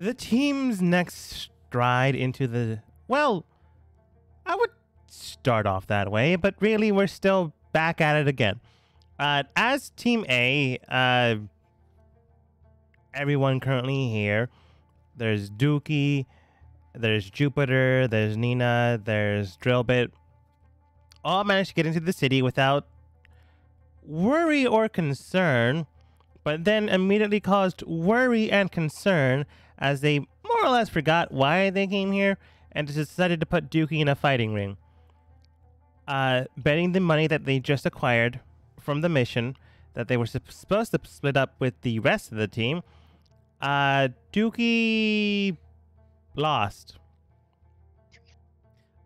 the team's next stride into the well, I would start off that way, but really we're still back at it again. Uh, as Team A, uh, everyone currently here. There's Dookie, there's Jupiter, there's Nina, there's Drillbit. All managed to get into the city without worry or concern, but then immediately caused worry and concern as they more or less forgot why they came here and decided to put Dookie in a fighting ring. Uh, betting the money that they just acquired from the mission that they were supposed to split up with the rest of the team, uh, Dookie lost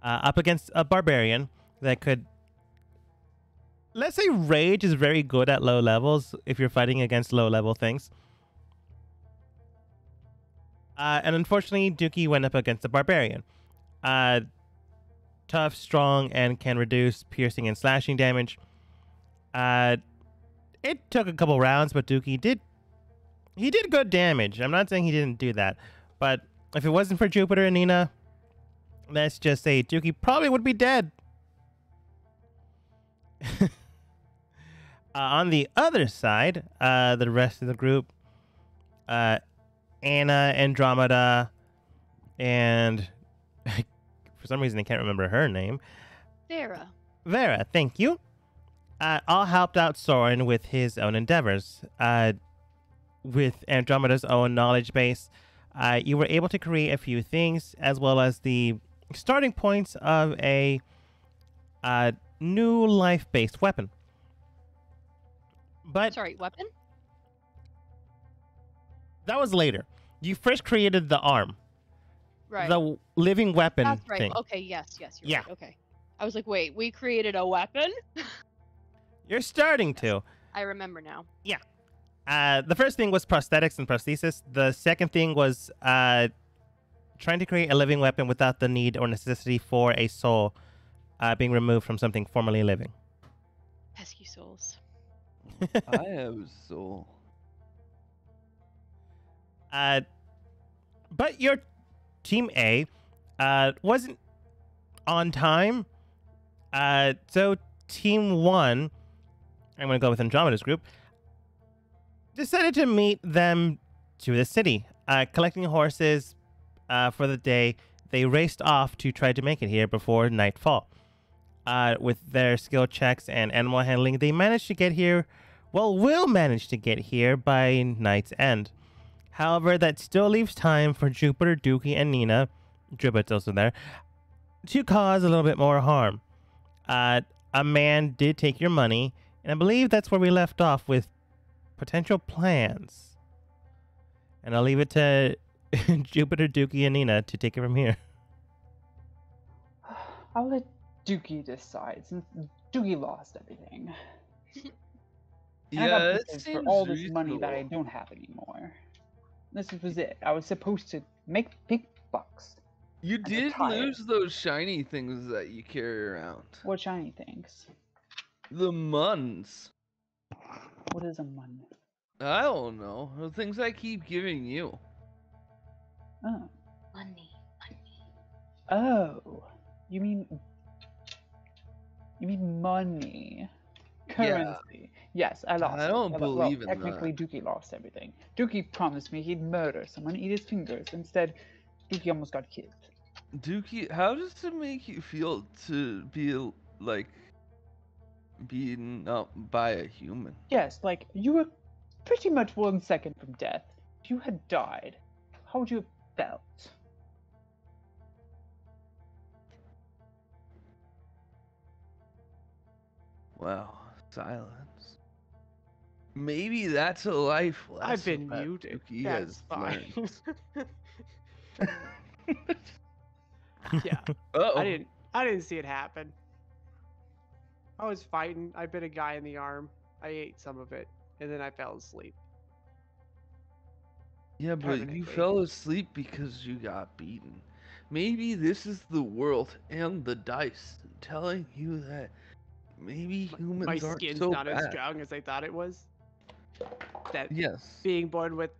uh, up against a barbarian that could. Let's say rage is very good at low levels if you're fighting against low level things. Uh, and unfortunately, Dookie went up against a barbarian. Uh, tough, strong, and can reduce piercing and slashing damage. Uh, it took a couple rounds, but Dookie did he did good damage. I'm not saying he didn't do that, but if it wasn't for Jupiter and Nina, let's just say Dookie probably would be dead. uh, on the other side, uh, the rest of the group, uh, Anna, Andromeda, and for some reason I can't remember her name. Vera. Vera, thank you. Uh, all helped out Soren with his own endeavors. Uh, with Andromeda's own knowledge base, uh, you were able to create a few things as well as the starting points of a uh, new life based weapon. But Sorry, weapon? that was later. You first created the arm, Right. the living weapon That's right. thing. Okay, yes, yes, you're Yeah. right. Okay. I was like, wait, we created a weapon? You're starting to. I remember now. Yeah. Uh, the first thing was prosthetics and prosthesis. The second thing was uh, trying to create a living weapon without the need or necessity for a soul uh, being removed from something formerly living. Pesky souls. I have a soul. But your team A uh, wasn't on time. Uh, so team one, I'm going to go with Andromeda's group, decided to meet them to the city, uh, collecting horses uh, for the day. They raced off to try to make it here before nightfall. Uh, with their skill checks and animal handling, they managed to get here. Well, will manage to get here by night's end. However, that still leaves time for Jupiter, Dookie, and Nina, Dribbit's also there, to cause a little bit more harm. Uh, a man did take your money, and I believe that's where we left off with potential plans. And I'll leave it to Jupiter, Dookie, and Nina to take it from here. I'll let Dookie decide since Dookie lost everything. I got Yeah, it business seems for all this money that I don't have anymore. This was it. I was supposed to make big bucks. You did lose those shiny things that you carry around. What shiny things? The muns. What is a mun? I don't know. The things I keep giving you. Oh. Money, money. Oh. You mean You mean money. Currency. Yes, I lost. I don't well, believe in technically that. Dookie lost everything. Dookie promised me he'd murder someone, eat his fingers. Instead, Dookie almost got killed. Dookie, how does it make you feel to be like beaten up by a human? Yes, like you were pretty much one second from death. If you had died, how would you have felt? Wow, silence. Maybe that's a life lesson. I've been that muted. Dookie That's fine. yeah, Uh-oh. I didn't. I didn't see it happen. I was fighting. I bit a guy in the arm. I ate some of it, and then I fell asleep. Yeah, but you fell asleep because you got beaten. Maybe this is the world and the dice telling you that maybe humans My aren't skin's so not as strong as I thought it was. That Yes. being born with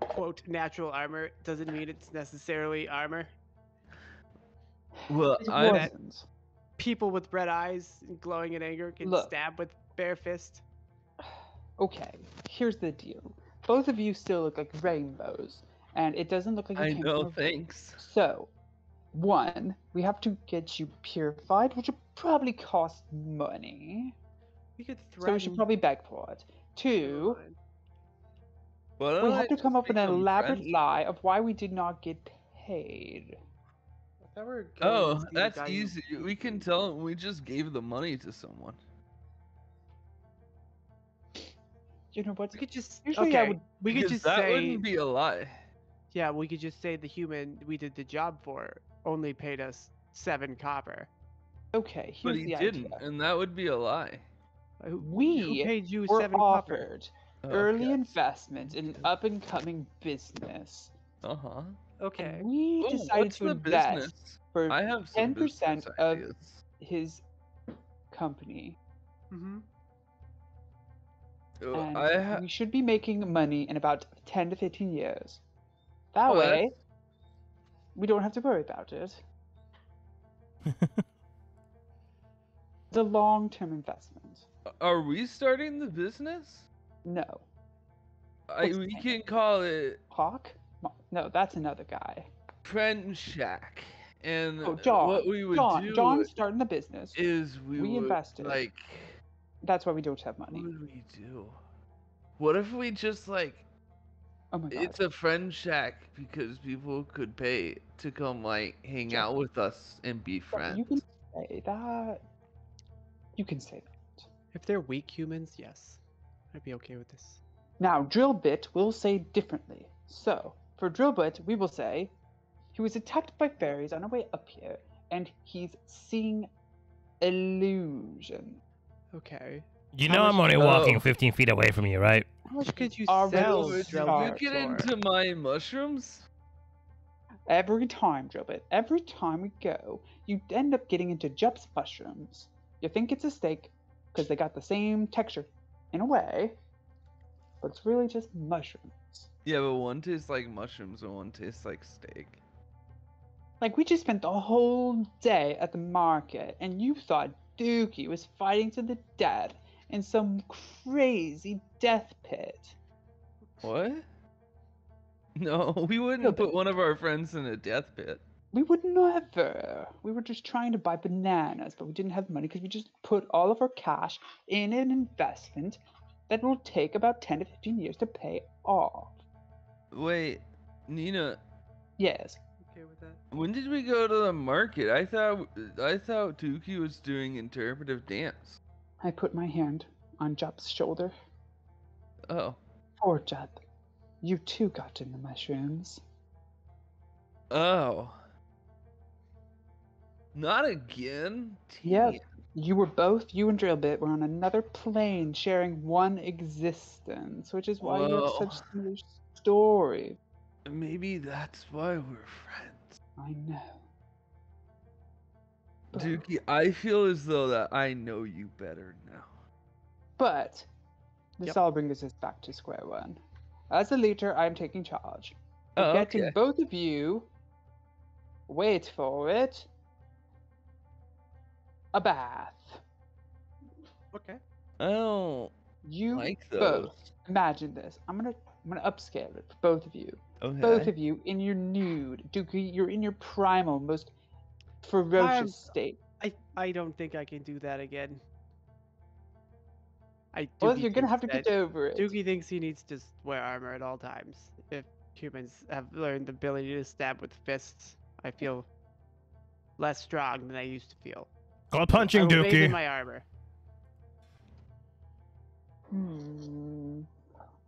quote natural armor doesn't mean it's necessarily armor. Well, I. People with red eyes and glowing in anger can Look. stab with bare fist. Okay, here's the deal. Both of you still look like rainbows, and it doesn't look like you I came know. from a Thanks. So, one, we have to get you purified, which will probably cost money. We could throw So we should probably beg for it. Two, Never mind. Why we have to come up with an elaborate friends? lie of why we did not get paid. I thought we were oh, going to Oh, that's guy who easy. We can tell him we just gave the money to someone. You know what? We could just Usually okay. I would. we could Because just that say wouldn't be a lie. yeah. We could just say the human we did the job for only paid us seven copper. Okay, here's But he the didn't, idea. and that would be a lie. Uh, We who paid you We're seven copper? offered early Okay. investment in an up and coming business. Uh huh. Okay. And we Oh, decided to invest business? for I have 10% of- his company. Mm-hmm. Oh, and I ha- we should be making money in about 10 to 15 years. That Oh, that's- way, we don't have to worry about it. It's a long term investment. Are we starting the business? No. I, we the name? can call it Hawk? No, that's another guy. Friend Shack. And Oh, John. what we would John. do John's starting the business. is we, we would, invested. like That's why we don't have money. what money. would we do? What if we just like Oh my god. it's a friend shack because people could pay to come like hang Sure. out with us and be friends. You can say that. You can say that. If they're weak humans, yes, I'd be okay with this. Now, Drillbit will say differently. So, for Drillbit, we will say he was attacked by fairies on our way up here, and he's seeing illusion. Okay. You know I'm only walking Oh. 15 feet away from you, right? How much could you Already sell? Would Drillbit you get for? into my mushrooms? Every time, Drillbit, every time we go, you end up getting into Jup's mushrooms. You think it's a steak because they got the same texture in a way, but it's really just mushrooms. Yeah, but one tastes like mushrooms and one tastes like steak. Like, we just spent the whole day at the market, and you thought Dookie was fighting to the death in some crazy death pit. What? No, we wouldn't No, put one of our friends in a death pit. We would never. We were just trying to buy bananas, but we didn't have money because we just put all of our cash in an investment that will take about 10 to 15 years to pay off. Wait, Nina, Yes. Okay with that? when did we go to the market? I thought I thought Dookie was doing interpretive dance. I put my hand on Jup's shoulder. Oh. Poor Jup. You too got in the mushrooms. Oh. Not again? Yep. Damn. You were both, you and Drillbit, were on another plane sharing one existence, which is why you have Whoa. such similar stories. Maybe that's why we're friends. I know. But- Dookie, I feel as though that I know you better now. But this Yep. all brings us back to square one. As a leader, I'm taking charge. We're Oh, getting okay. both of you. Wait for it. A bath. Okay. Oh. You like both. Imagine this. I'm gonna I'm gonna upscale it for both of you. Okay. Both of you in your nude. Dookie, you're in your primal, most ferocious I'm- state. I I don't think I can do that again. I Well, Dookie you're gonna have to get over it. Dookie thinks he needs to s- wear armor at all times. If humans have learned the ability to stab with fists, I feel less strong than I used to feel. Call I punching, will bathe in Dookie. my armor. Hmm.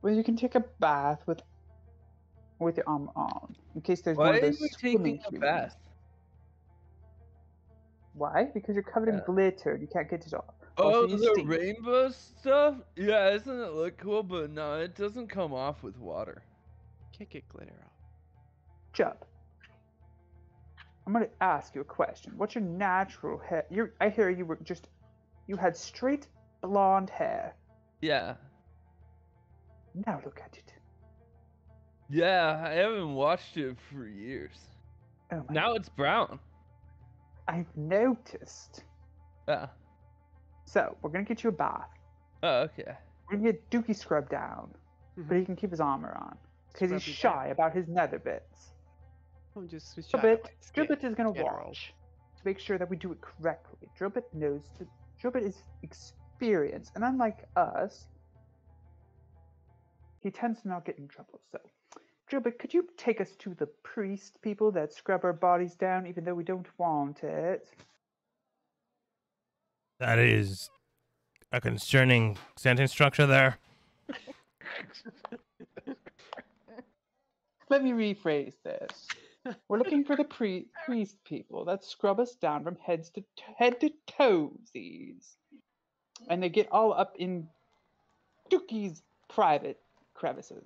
Well, you can take a bath with with your armor on, in case there's Why one of are those we swimming taking a humans. bath? Why? Because you're covered Yeah. in glitter. You can't get it off. Oh, Also, the stink. rainbow stuff? Yeah, doesn't it look cool? But no, it doesn't come off with water. Can't get glitter off. Jup. I'm gonna ask you a question. What's your natural hair? You, I hear you were just, you had straight blonde hair. Yeah. Now look at it. Yeah, I haven't watched it for years. Oh my Now it's brown. I've noticed. Yeah. So, we're gonna get you a bath. Oh, okay. We're gonna get Dookie scrubbed down, mm-hmm. but he can keep his armor on. Because he's Scrubby down. shy about his nether bits. I'm just was shy Drillbit, about my Drillbit is gonna in general. watch to make sure that we do it correctly. Drillbit knows that Drillbit is experienced, and unlike us, he tends to not get in trouble. So, Drillbit, could you take us to the priest people that scrub our bodies down even though we don't want it? That is a concerning sentence structure there. Let me rephrase this. We're looking for the pre- priest people that scrub us down from heads to t- head to toesies, and they get all up in Dookie's private crevices.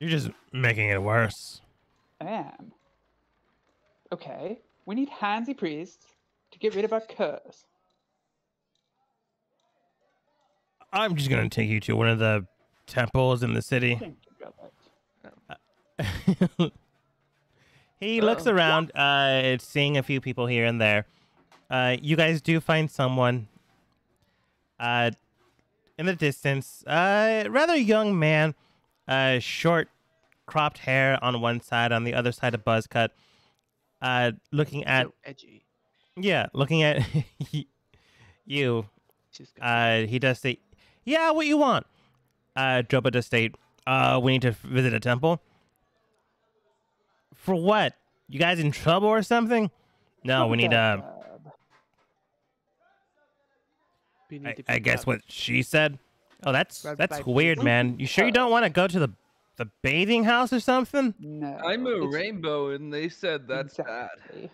You're just making it worse. I am. Okay, we need handsy priests to get rid of our curse. I'm just gonna take you to one of the temples in the city. Thank you, Gilbert. he looks Oh. around, uh, seeing a few people here and there. Uh, you guys do find someone, uh, in the distance. Uh, rather young man, uh, short, cropped hair on one side, on the other side a buzz cut. Uh, looking at so edgy. yeah, looking at you. Uh, he does say, "Yeah, what you want?" Uh, Joba does state, "Uh, we need to visit a temple." For what? You guys in trouble or something? No, we need uh, we need I, to I guess what she said. Oh, that's Rubbed that's weird, people? man. You sure you don't want to go to the the bathing house or something? No. I'm a it's- rainbow, and they said that's bad.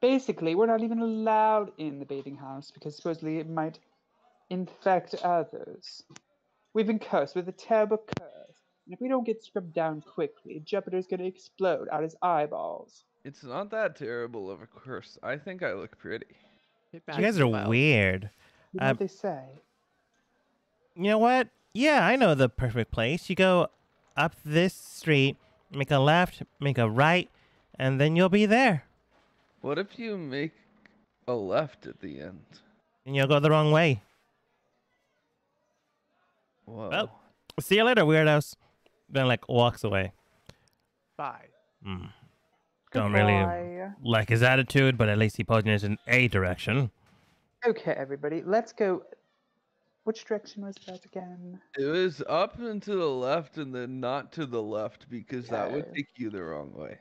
Basically, we're not even allowed in the bathing house because supposedly it might infect others. We've been cursed with a terrible curse. And if we don't get scrubbed down quickly, Jupiter's gonna explode out his eyeballs. It's not that terrible of a curse. I think I look pretty. You guys are well. weird. You know Uh, what they say? You know what? Yeah, I know the perfect place. You go up this street, make a left, make a right, and then you'll be there. What if you make a left at the end? And you'll go the wrong way. Whoa. See you later, weirdos. Then like walks away. Bye. Hmm. Don't really like his attitude, but at least he pointed us in a direction. Okay, everybody, let's go. Which direction was that again? It was up and to the left and then not to the left because that would take you the wrong way.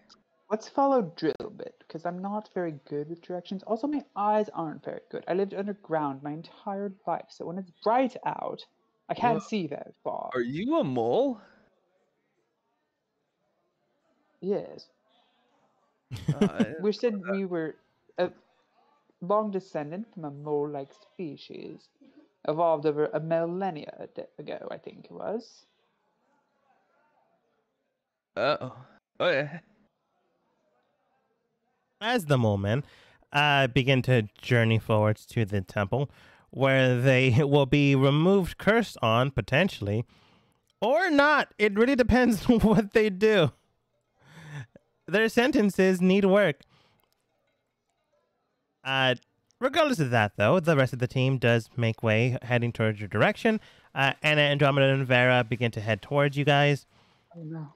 Let's follow Drillbit because I'm not very good with directions. Also, my eyes aren't very good. I lived underground my entire life, so when it's bright out, I can't Whoa. see that far. Are you a mole? Yes. Uh, We said we were a long descendant from a mole-like species, evolved over a millennia ago, I think it was. Uh-oh. Oh, yeah. As the mole men uh, begin to journey forwards to the temple, where they will be removed cursed on, potentially, or not. It really depends on what they do. Their sentences need work. Uh, regardless of that, though, the rest of the team does make way heading towards your direction. Uh, Anna, Andromeda, and Vera begin to head towards you guys. Oh no.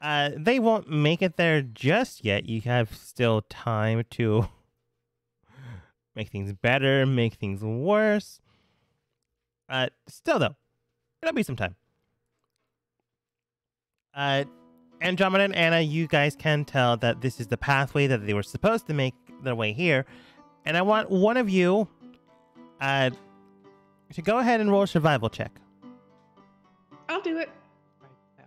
Uh, they won't make it there just yet. You have still time to make things better, make things worse. Uh, still though, it'll be some time. Uh, Andromeda and Anna, you guys can tell that this is the pathway that they were supposed to make their way here, and I want one of you, uh, to go ahead and roll a survival check. I'll do it. Right now.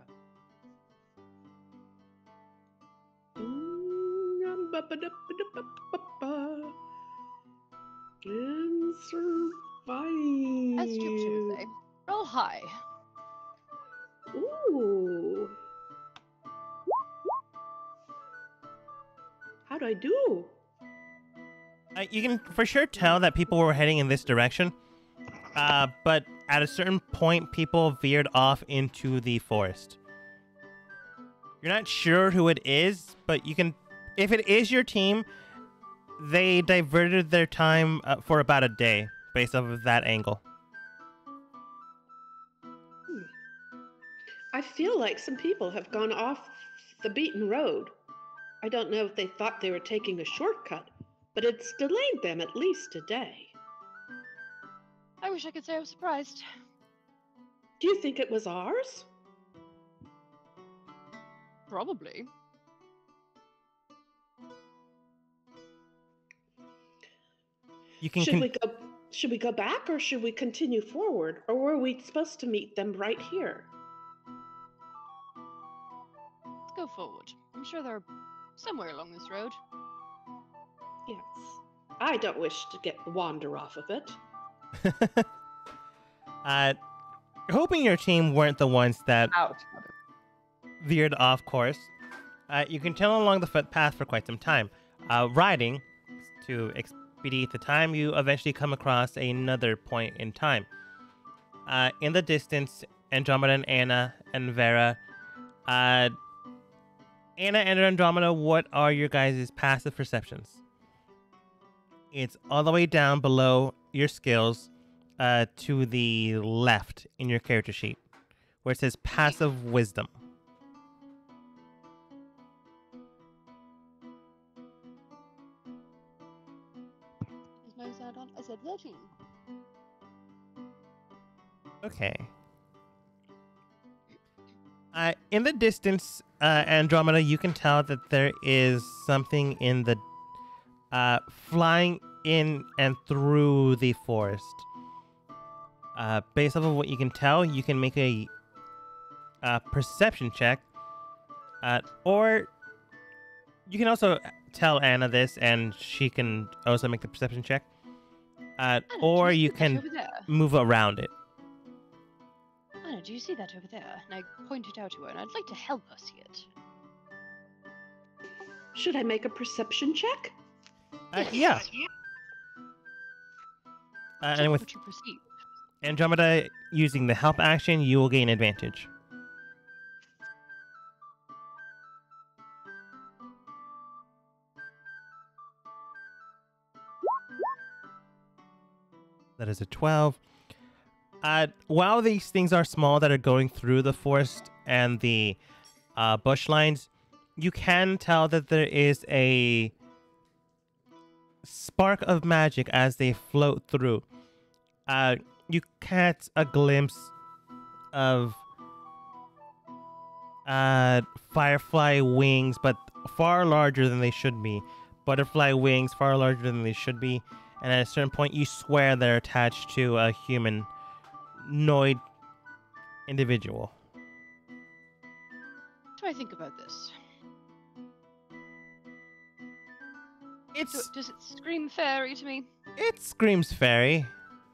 And survive. As Jupiter would say. Roll high. Ooh. How do I do? Uh, you can for sure tell that people were heading in this direction, uh, but at a certain point, people veered off into the forest. You're not sure who it is, but you can. If it is your team, they diverted their time uh, for about a day based off of that angle. I feel like some people have gone off the beaten road. I don't know if they thought they were taking a shortcut, but it's delayed them at least a day. I wish I could say I was surprised. Do you think it was ours? Probably. You can. should con- we go should we go back or should we continue forward? Or were we supposed to meet them right here? Let's go forward. I'm sure they're somewhere along this road. Yes. I don't wish to get the wander off of it. uh, hoping your team weren't the ones that Ouch. veered off course. Uh, you can tell along the footpath for quite some time. Uh, riding to expedite the time, you eventually come across another point in time. Uh, in the distance, Andromeda and Anna and Vera. Uh, Anna and Andromeda, what are your guys' passive perceptions? It's all the way down below your skills uh, to the left in your character sheet, where it says passive wisdom. Is my sound on? I said 13. Okay. Uh, in the distance, uh, Andromeda, you can tell that there is something in the uh, flying in and through the forest. Uh, based off of what you can tell, you can make a, uh perception check, uh, or you can also tell Anna this, and she can also make the perception check. Uh, Anna, or see you can move around it. Anna, do you see that over there? And I point it out to her, and I'd like to help her see it. Should I make a perception check? Uh, yeah. Uh, and with what you perceive. Andromeda using the help action, you will gain advantage. That is a 12. Uh, while these things are small that are going through the forest and the uh, bush lines, you can tell that there is a spark of magic as they float through. Uh, you catch a glimpse of uh, firefly wings, but far larger than they should be. Butterfly wings, far larger than they should be. And at a certain point, you swear they're attached to a humanoid individual. What do I think about this? It's does it scream fairy to me? it screams fairy.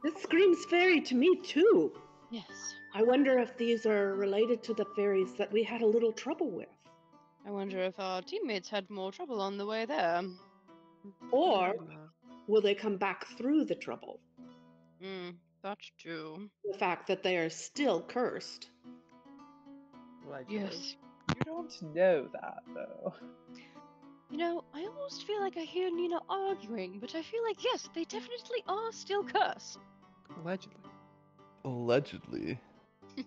This screams fairy to me too. Yes. I wonder if these are related to the fairies that we had a little trouble with. I wonder if our teammates had more trouble on the way there. Or will they come back through the trouble? Hmm, that's true. The fact that they are still cursed. Yes. You don't know that, though. You know, I almost feel like I hear Nina arguing, but I feel like, yes, they definitely are still cursed. Allegedly. Allegedly.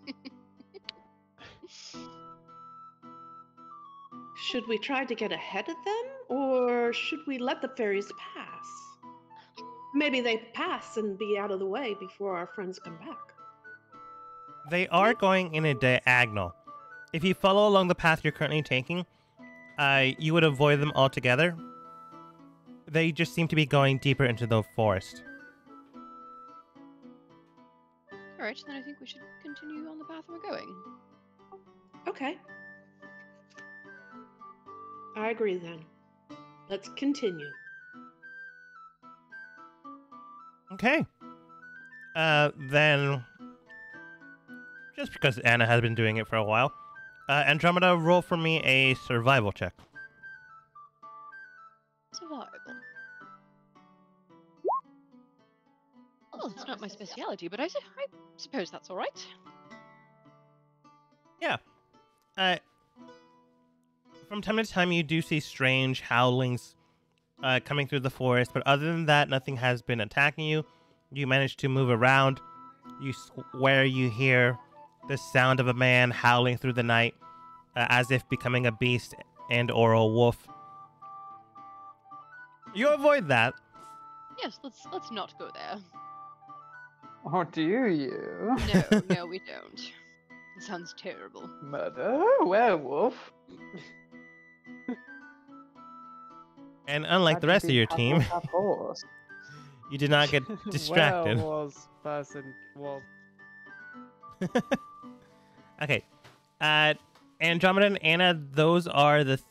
Should we try to get ahead of them, or should we let the fairies pass? Maybe they pass and be out of the way before our friends come back. They are going in a diagonal. If you follow along the path you're currently taking, uh, you would avoid them altogether. They just seem to be going deeper into the forest. Alright, then I think we should continue on the path we're going. Okay. I agree then. Let's continue. Okay. Uh, then, just because Anna has been doing it for a while, uh, Andromeda, roll for me a survival check. Survival. Well, it's not my speciality, but I, su- I suppose that's alright. Uh, from time to time, you do see strange howlings uh, coming through the forest, but other than that, nothing has been attacking you. You manage to move around. You swear you hear the sound of a man howling through the night, uh, as if becoming a beast and or a wolf. You avoid that. Yes, let's let's not go there. Or do you? No, no, we don't. It sounds terrible. Mother werewolf. And unlike the rest of your team, you did not get distracted. Werewolves, person, wolf. Okay. Uh, Andromeda and Anna, those are the. Th-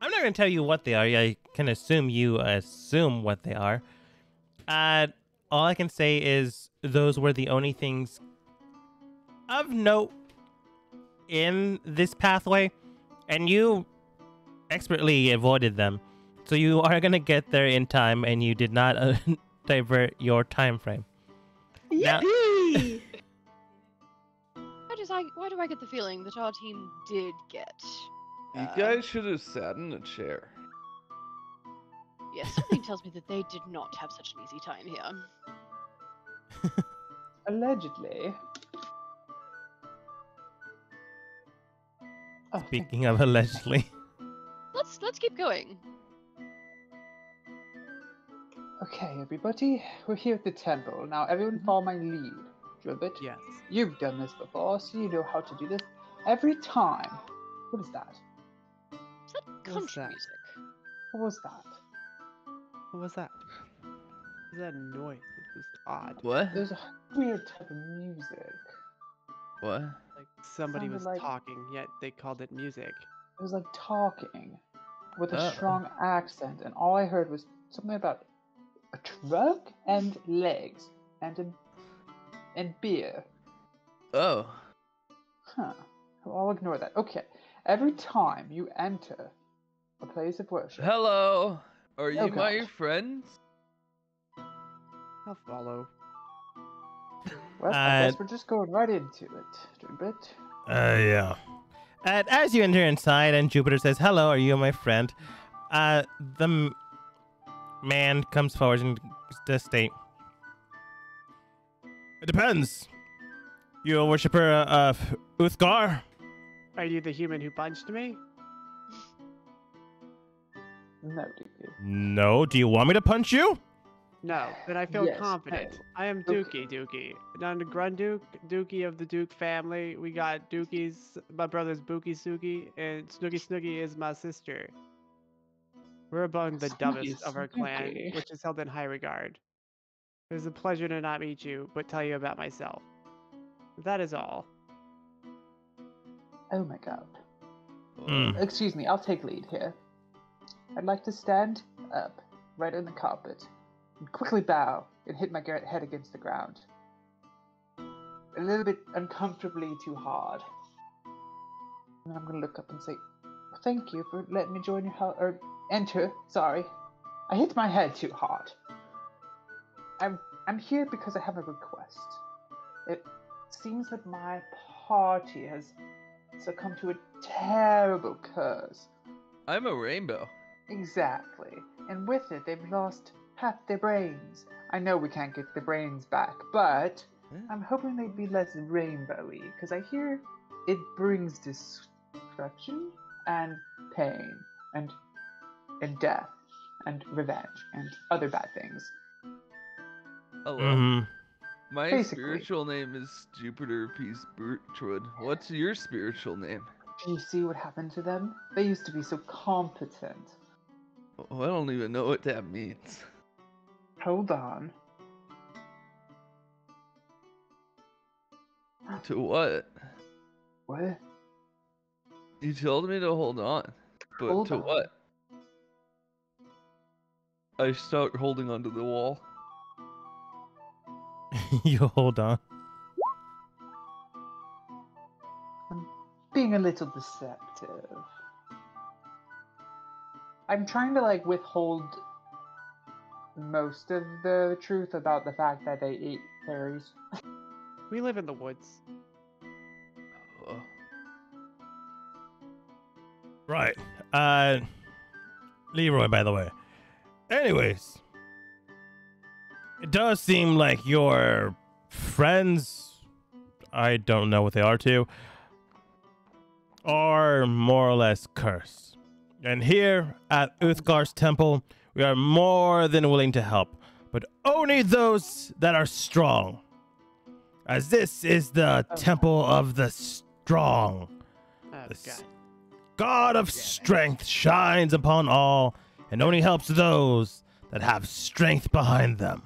I'm not going to tell you what they are. I can assume you assume what they are. Uh, all I can say is those were the only things of note in this pathway, and you expertly avoided them. So you are going to get there in time, and you did not uh, divert your time frame. Now- does I? Why do I get the feeling that our team did get? You uh, guys should have sat in a chair. Yes, something tells me that they did not have such an easy time here. Allegedly. Oh, Speaking of allegedly. Let's let's keep going. Okay, everybody, we're here at the temple. Now, everyone follow my lead. Dribbit, Yes. you've done this before, so you know how to do this. Every time. What is that? Is that What's country that? music? What was that? What was that? What was that noise? It was odd. What? There's a weird type of music. What? Like somebody was like- talking, yet they called it music. It was like talking with a Oh. strong accent, and all I heard was something about a truck and legs and a, and beer. Oh. Huh. Well, I'll ignore that. Okay. Every time you enter a place of worship, Hello. Are you Oh, my God. friends? I'll follow. well, I Uh, guess we're just going right into it. Jupiter. Uh, yeah. And as you enter inside, and Jupiter says, "Hello, are you my friend?" Uh, the m- man comes forward and does state, "It depends. You a worshiper uh, of Uthgar?" Are you the human who punched me? No, Dookie. No. Do you want me to punch you? No, then I feel Yes, confident. hey, I am okay. Dookie Dookie. None Grunduke, Dookie of the Duke family. We got Dookie's, my brother's Bookie Suki, and Snooky Snooky is my sister. We're among the Snooky dumbest of our clan, which is held in high regard. It was a pleasure to not meet you, but tell you about myself. That is all. Oh my god. Hmm. Excuse me, I'll take lead here. I'd like to stand up right on the carpet and quickly bow and hit my head against the ground. A little bit uncomfortably too hard. And I'm gonna look up and say, Thank you for letting me join your house. Or enter, sorry. I hit my head too hard. I'm, I'm here because I have a request. It seems that my party has succumbed to a terrible curse. I'm a rainbow. Exactly. And with it, they've lost half their brains. I know we can't get the brains back, but? I'm hoping they'd be less rainbowy, because I hear it brings destruction and pain and and death and revenge and other bad things. Hello. Mm-hmm. My Basically. spiritual name is Jupiter Peace Birchwood. What's your spiritual name? Do you see what happened to them? They used to be so competent. Oh, I don't even know what that means. Hold on. To what? What? You told me to hold on. But Hold to on. what? I start holding onto the wall. you hold on. I'm being a little deceptive. I'm trying to like withhold most of the truth about the fact that they eat fairies. We live in the woods. Oh. Right. Uh, Leroy, by the way. Anyways, it does seem like your friends, I don't know what they are to, are more or less cursed. And here at Uthgar's temple, we are more than willing to help, but only those that are strong. As this is the Oh. temple of the strong. Oh, This- God. God of strength shines upon all and only helps those that have strength behind them.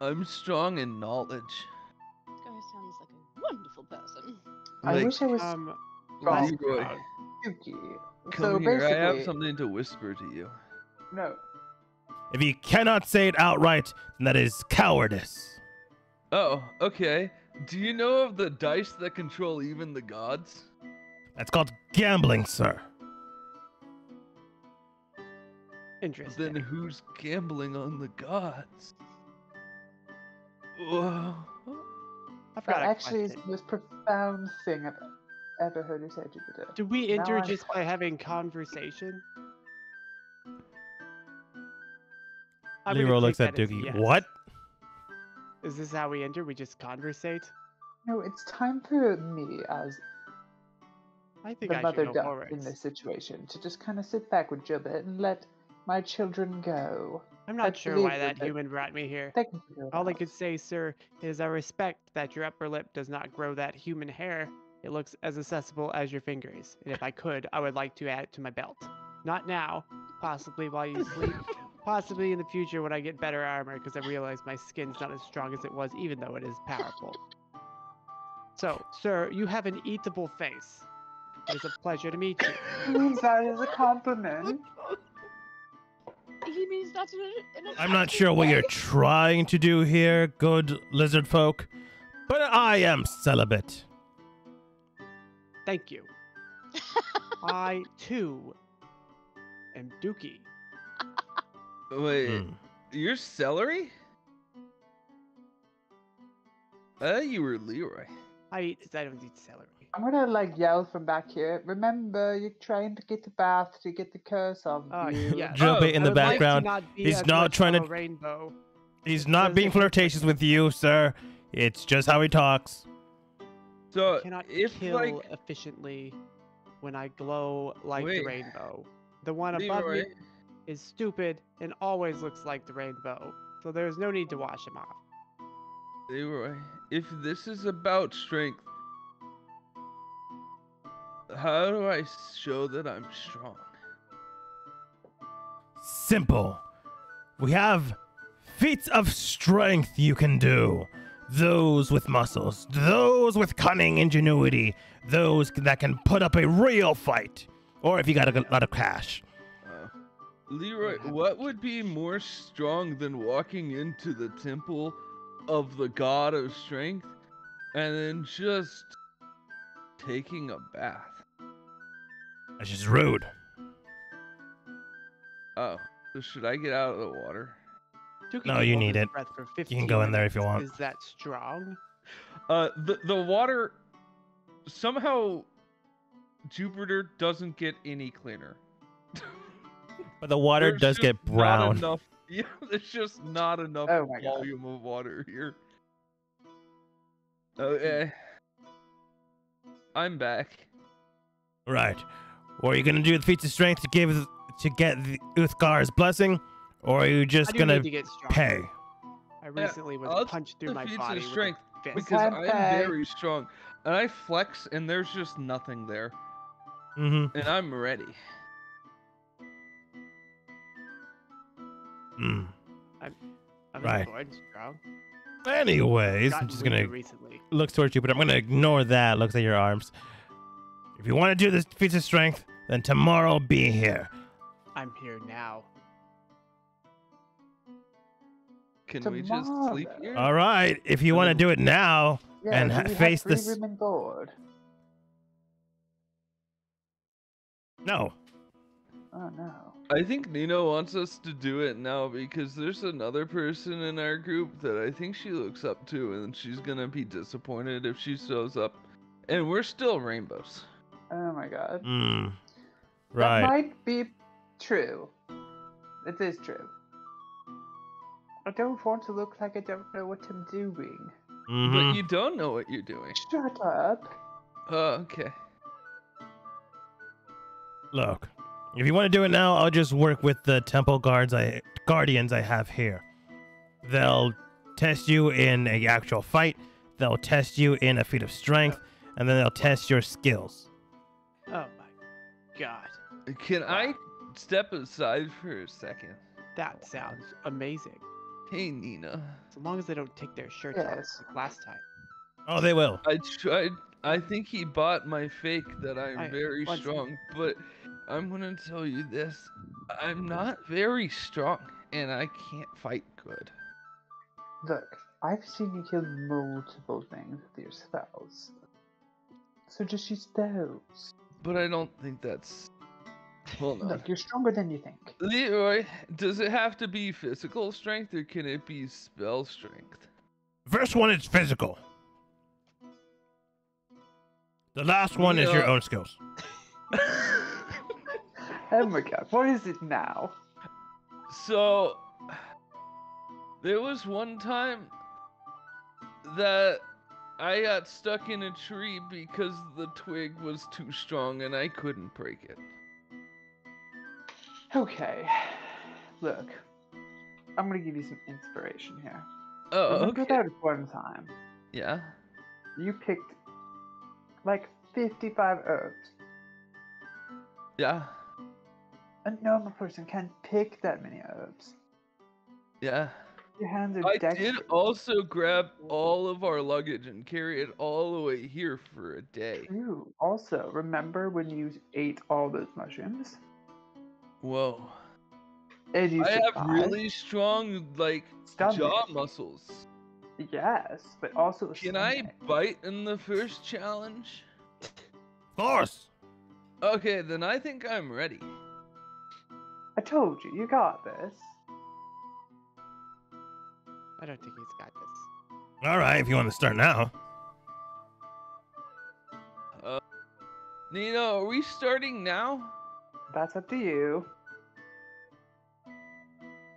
I'm strong in knowledge. This guy sounds like a wonderful person. I wish I was Um, strong. less Leroy. proud. Dookie. Come so here, basically, I have something to whisper to you. no. If you cannot say it outright, then that is cowardice. Oh, okay. Do you know of the dice that control even the gods? That's called gambling, sir. Interesting. Then who's gambling on the gods? Whoa. I've That actually is the most profound thing I've ever heard you say, Jupiter. Do we Now enter I'm- just by having conversation? I'm gonna Leroy take looks at that Dookie. yes. What? Is this how we enter? We just conversate? No, it's time for me as I think the I mother duck in this situation to just kind of sit back with Jubbit and let my children go. I'm not sure why that human brought me here. All I could say, sir, is I respect that your upper lip does not grow that human hair. It looks as accessible as your fingers. And if I could, I would like to add it to my belt. Not now, possibly while you sleep, possibly in the future when I get better armor, because I realize my skin's not as strong as it was, even though it is powerful. So, sir, you have an eatable face. It is a pleasure to meet you. that is a compliment. He means that in a, in a I'm not attractive sure what you're trying to do here, good lizard folk, but I am celibate. Thank you. I, too, am Dookie. Wait, Hmm. you're celery? I thought you were Leroy. I eat I don't eat celery. I'm gonna like yell from back here. Remember, you're trying to get the bath to get the curse off Oh, you. yes. Jump Oh, in the would like background. not He's not trying to- rainbow. He's not being flirtatious with you, sir. It's just how he talks. So I cannot if kill like efficiently when I glow like Wait. the rainbow. The one above Leroy, me is stupid and always looks like the rainbow, so there's no need to wash him off. Leroy, if this is about strength, how do I show that I'm strong? Simple. We have feats of strength you can do. Those with muscles, those with cunning ingenuity, those that can put up a real fight. Or if you got a lot of cash. Uh, Leroy, what would be more strong than walking into the temple of the god of strength and then just taking a bath? That's just rude. Oh, so should I get out of the water? No, you need it. for You can go in there if you want. Is that strong? Uh, the the water somehow Jupiter doesn't get any cleaner. But the water There's does just get not brown. enough. Yeah, there's just not enough Oh my God. volume of water here. Okay. I'm back. Right. Or are you gonna do the feats of strength to give to get the Uthgar's blessing? Or are you just gonna to get pay? I recently was I'll punched through the my feats of body with strength, a fist. Because I'm I'm very strong. And I flex and there's just nothing there. Mm-hmm. And I'm ready. Mm. I'm right. employed, strong. Anyways, I'm just gonna recently. look towards you, but I'm gonna ignore that. Looks at your arms. If you want to do this feats of strength, then tomorrow be here. I'm here now. Can we just sleep here? All right. If you want to do it now, Yeah, And do ha- face have this- and board? no. Oh no. I think Nina wants us to do it now because there's another person in our group that I think she looks up to, and she's gonna be disappointed if she shows up. And we're still rainbows. Oh my god. That Right. might be true. It is true. I don't want to look like I don't know what I'm doing. hmm But you don't know what you're doing. Shut up. Oh, okay. Look, if you want to do it now, I'll just work with the temple guards I guardians I have here. They'll test you in a actual fight. They'll test you in a feat of strength, and then they'll test your skills. Oh my god. Can I step aside for a second? That sounds amazing. Hey, Nina. As long as they don't take their shirts off Yes. like last time. Oh, they will. I tried. I think he bought my fake that I'm I- very one strong, but I'm gonna tell you this: I'm not very strong, and I can't fight good. Look, I've seen you kill multiple things with your spells. So just use those. But I don't think that's. Hold on. Look, you're stronger than you think. Leroy, does it have to be physical strength or can it be spell strength? First one is physical. The last one is your own skills. Oh my god, what is it now? So, there was one time that I got stuck in a tree because the twig was too strong and I couldn't break it. Okay, look, I'm gonna give you some inspiration here. Oh, okay. that one time Yeah. you picked like 55 herbs? Yeah. A normal person can't pick that many herbs. Yeah. Your hands are I did dexterous. also grab all of our luggage and carry it all the way here for a day. You also remember when you ate all those mushrooms? Whoa. And you I have really strong, like, Stomach. jaw muscles. Yes, but also. Can I bite in the first challenge? Of course. Okay, then I think I'm ready. I told you, you got this. I don't think he's got this. All right, if you want to start now. Nino, are we starting now? That's up to you.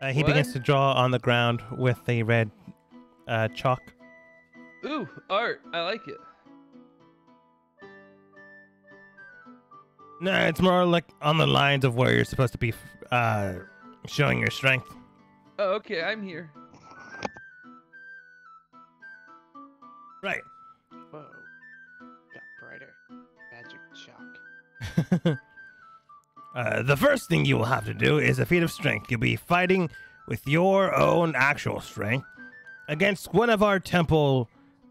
Uh, he What? begins to draw on the ground with the red uh, chalk. Ooh, art. I like it. No, it's more like on the lines of where you're supposed to be uh, showing your strength. Oh, okay, I'm here. Right. Whoa. Got brighter. Magic chalk. uh, the first thing you will have to do is a feat of strength. You'll be fighting with your own actual strength against one of our temple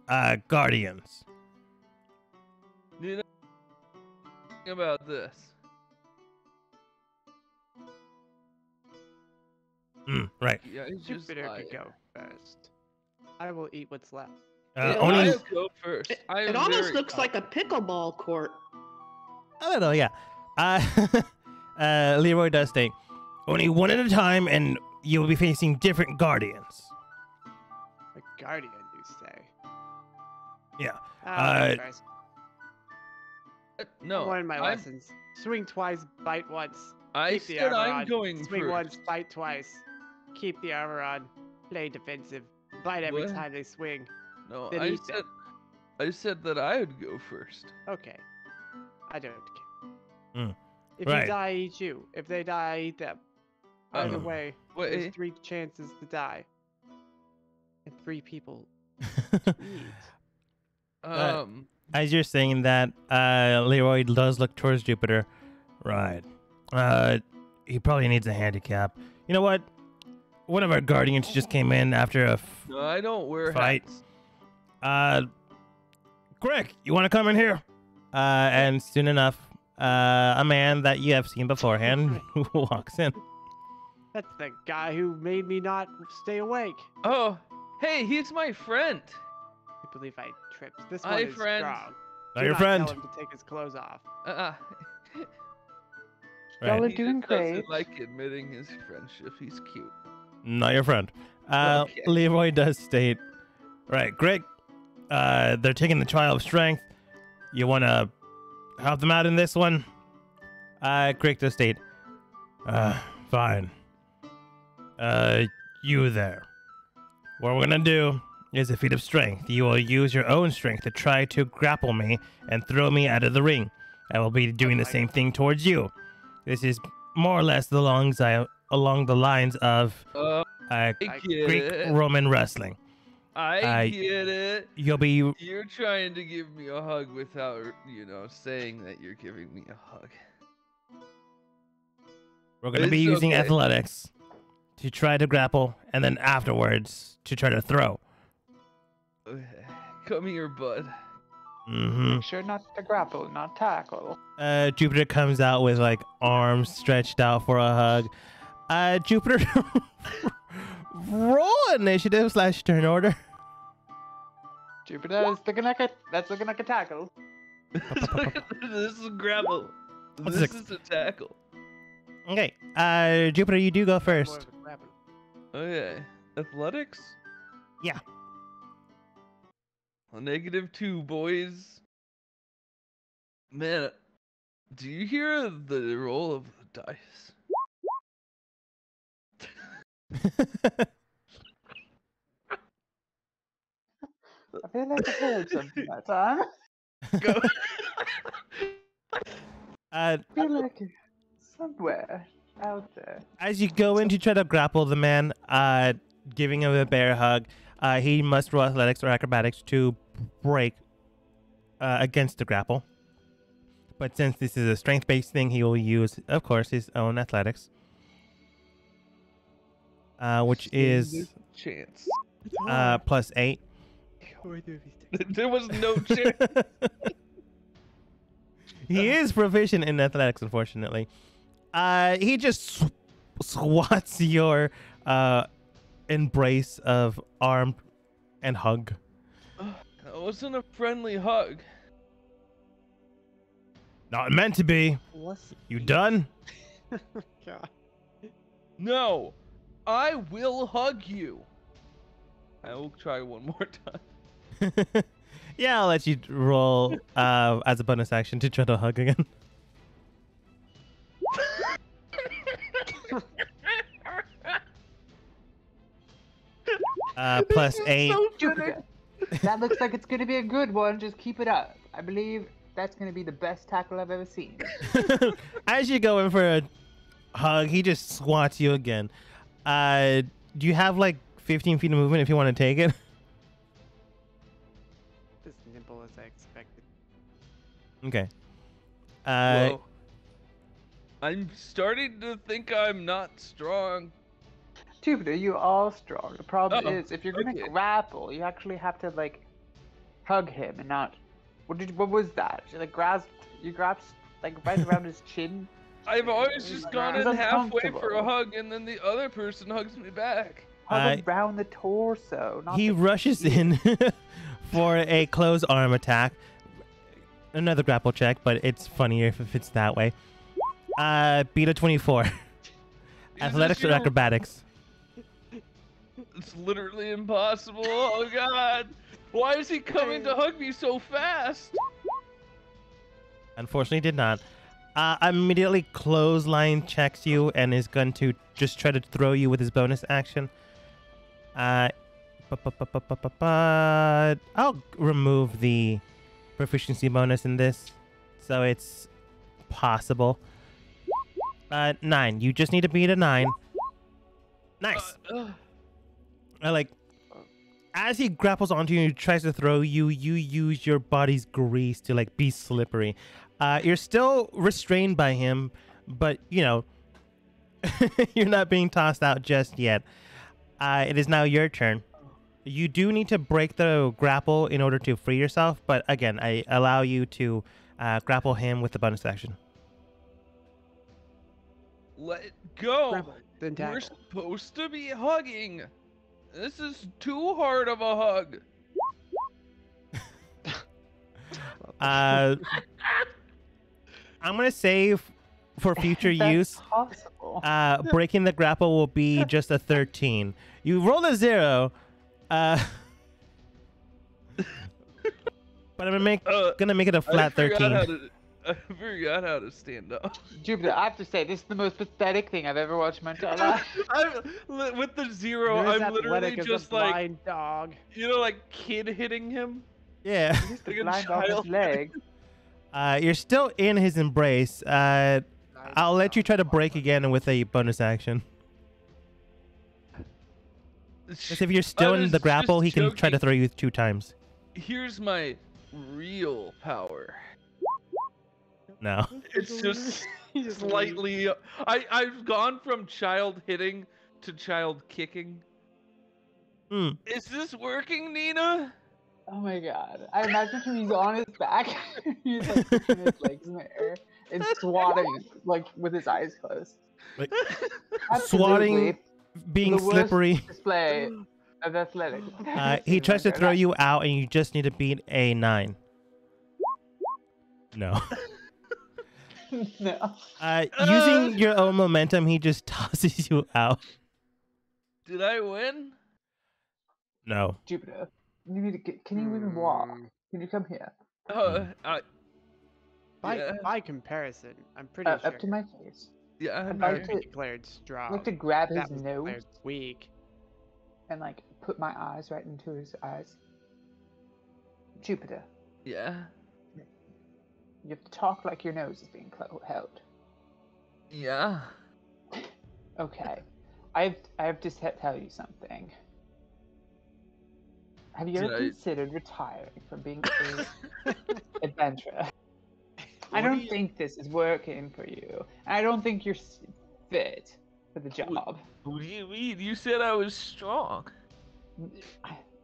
uh, guardians. Nina, think about this. Mm, right. Yeah, he's just Jupiter lying. could go first. I will eat what's left. Uh, Yeah, only go first. It, it almost very looks like a pickleball court. I don't know. Yeah. Uh, uh, Leroy does state only one at a time, and you will be facing different guardians. A guardian, you say? Yeah. Ah, Uh, Christ. No, Learn my I'm- lessons. Swing twice, bite once. I Keep the said armor I'm on. going Swing first. once, bite twice. Keep the armor on. Play defensive. Bite every What? time they swing. No, Then I eat said. I said that I would go first. Okay. I don't care. Mm, If right. you die, I eat you. If they die, I eat them. Either Um, way, Wait, there's three chances to die. And three people to eat. Uh, um, As you're saying that, uh, Leroy does look towards Jupiter. Right. Uh, he probably needs a handicap. You know what? One of our guardians just came in after a. F- no, I don't wear Fight. hats. Uh, Greg, you want to come in here? Uh, and soon enough, uh, a man that you have seen beforehand walks in. That's the guy who made me not stay awake. Oh, hey, he's my friend. I believe I tripped. This Hi, one is friend. strong. Not Do your not friend. Tell him to take his clothes off. Uh, Right. Y'all are doing just doesn't great. like admitting his friendship. He's cute. Not your friend. Uh, Okay. Leroy does state, right, Greg, uh, they're taking the trial of strength. You want to help them out in this one. Uh, Cricto State. Uh, fine. Uh, you there. What we're gonna do is a feat of strength. You will use your own strength to try to grapple me and throw me out of the ring. I will be doing the same thing towards you. This is more or less along, zi- along the lines of Uh, uh, Greek. Roman wrestling. I I- get it. You'll be You're trying to give me a hug without, you know, saying that you're giving me a hug. we're gonna be using okay. athletics to try to grapple, and then afterwards to try to throw. Okay. Come here, bud. Mm-hmm. Make sure not to grapple, not tackle. Uh, Jupiter comes out with like arms stretched out for a hug. Uh, Jupiter, roll initiative slash turn order. Jupiter is looking like a that's looking like a tackle. this is grapple. What's this is a tackle. Okay, uh, Jupiter, you do go first. of a. Okay. Athletics? Yeah. A negative two, boys. Man, do you hear the roll of the dice? I feel like I heard something that time. Go. uh, I feel like it's somewhere out there. as you go in to try to grapple the man, uh, giving him a bear hug, uh, he must roll athletics or acrobatics to break uh, against the grapple. But since this is a strength-based thing, he will use, of course, his own athletics, uh, which is chance. Uh, plus eight. Or do these things. There was no chance. he is proficient in athletics, unfortunately. Uh, he just sw- swats your uh, embrace of arm and hug. that wasn't a friendly hug. Not meant to be. What's You done? God. No, I will hug you. I will try one more time. yeah, I'll let you roll uh, as a bonus action to try to hug again. Uh, plus This is eight. so that looks like it's gonna be a good one. Just keep it up. I believe that's gonna be the best tackle I've ever seen. As you go in for a hug, he just swats you again. Uh, do you have like 15 feet of movement if you want to take it? As nimble as I expected. Okay. Uh, Whoa. I'm starting to think I'm not strong. Jupiter, you are strong. The problem Oh, is, if you're gonna okay. grapple, you actually have to like hug him and not. What did? What was that? You like grasped? You grasped like right around his chin. I've always just gone in halfway for a hug, and then the other person hugs me back. Hug Uh, around the torso. Not he the rushes in for a close arm attack. Another grapple check, but it's funnier if it's that way. Uh, beat a 24. Is Athletics or acrobatics? It's literally impossible. Oh god. Why is he coming to hug me so fast? Unfortunately, did not. Uh, immediately clothesline checks you and is going to just try to throw you with his bonus action. Uh, I'll remove the proficiency bonus in this, so it's possible. Uh, nine. You just need to beat a nine. Nice. I like as he grapples onto you and tries to throw you, you use your body's grease to like be slippery. Uh, you're still restrained by him, but you know you're not being tossed out just yet. Uh, it is now your turn. You do need to break the grapple in order to free yourself, but again, I allow you to uh, grapple him with the bonus action. Let go. Grapple, then tackle. We're supposed to be hugging. This is too hard of a hug. Uh, I'm gonna save for future That's use. Possible. uh, breaking the grapple will be just a 13. You rolled a zero, uh, but I'm gonna make Uh, gonna make it a flat forgot 13. how to- I forgot how to stand up. Jupiter, I have to say, this is the most pathetic thing I've ever watched in my entire life. I'm with the 0 You're I'm literally athletic as a just like blind dog. you know, like kid hitting him. Yeah. He's Like a blind off his child. leg. Uh, you're still in his embrace. Uh, I'll let you try to break again with a bonus action. 'Cause if you're still in the grapple, he can try to throw you two times. Here's my real power. No. It's just just slightly. I I've gone from child hitting to child kicking. Hmm. Is this working, Nina? Oh my god. I imagine him, he's on his back. he's like pushing his legs in the air and swatting, like with his eyes closed. Like, Absolutely swatting, being the worst slippery. display of athletics. Uh, he tries to throw you out, and you just need to beat a nine. No. no. Uh, Uh. using your own momentum, he just tosses you out. Did I win? No. Jupiter, you need to get. Can you even walk? Hmm. Can you come here? Uh, I, By, Yeah. by comparison, I'm pretty Uh, sure up to my face. yeah, I'd I'm like to- declared strong. I'd like to grab his that was nose declared weak. and like put my eyes right into his eyes. Jupiter, Yeah, you have to talk like your nose is being held. yeah. Okay. I have I have to tell you something. Have you ever I- considered retiring from being an adventurer? I What do don't you- think this is working for you. I don't think you're fit for the job. What do you mean? You said I was strong.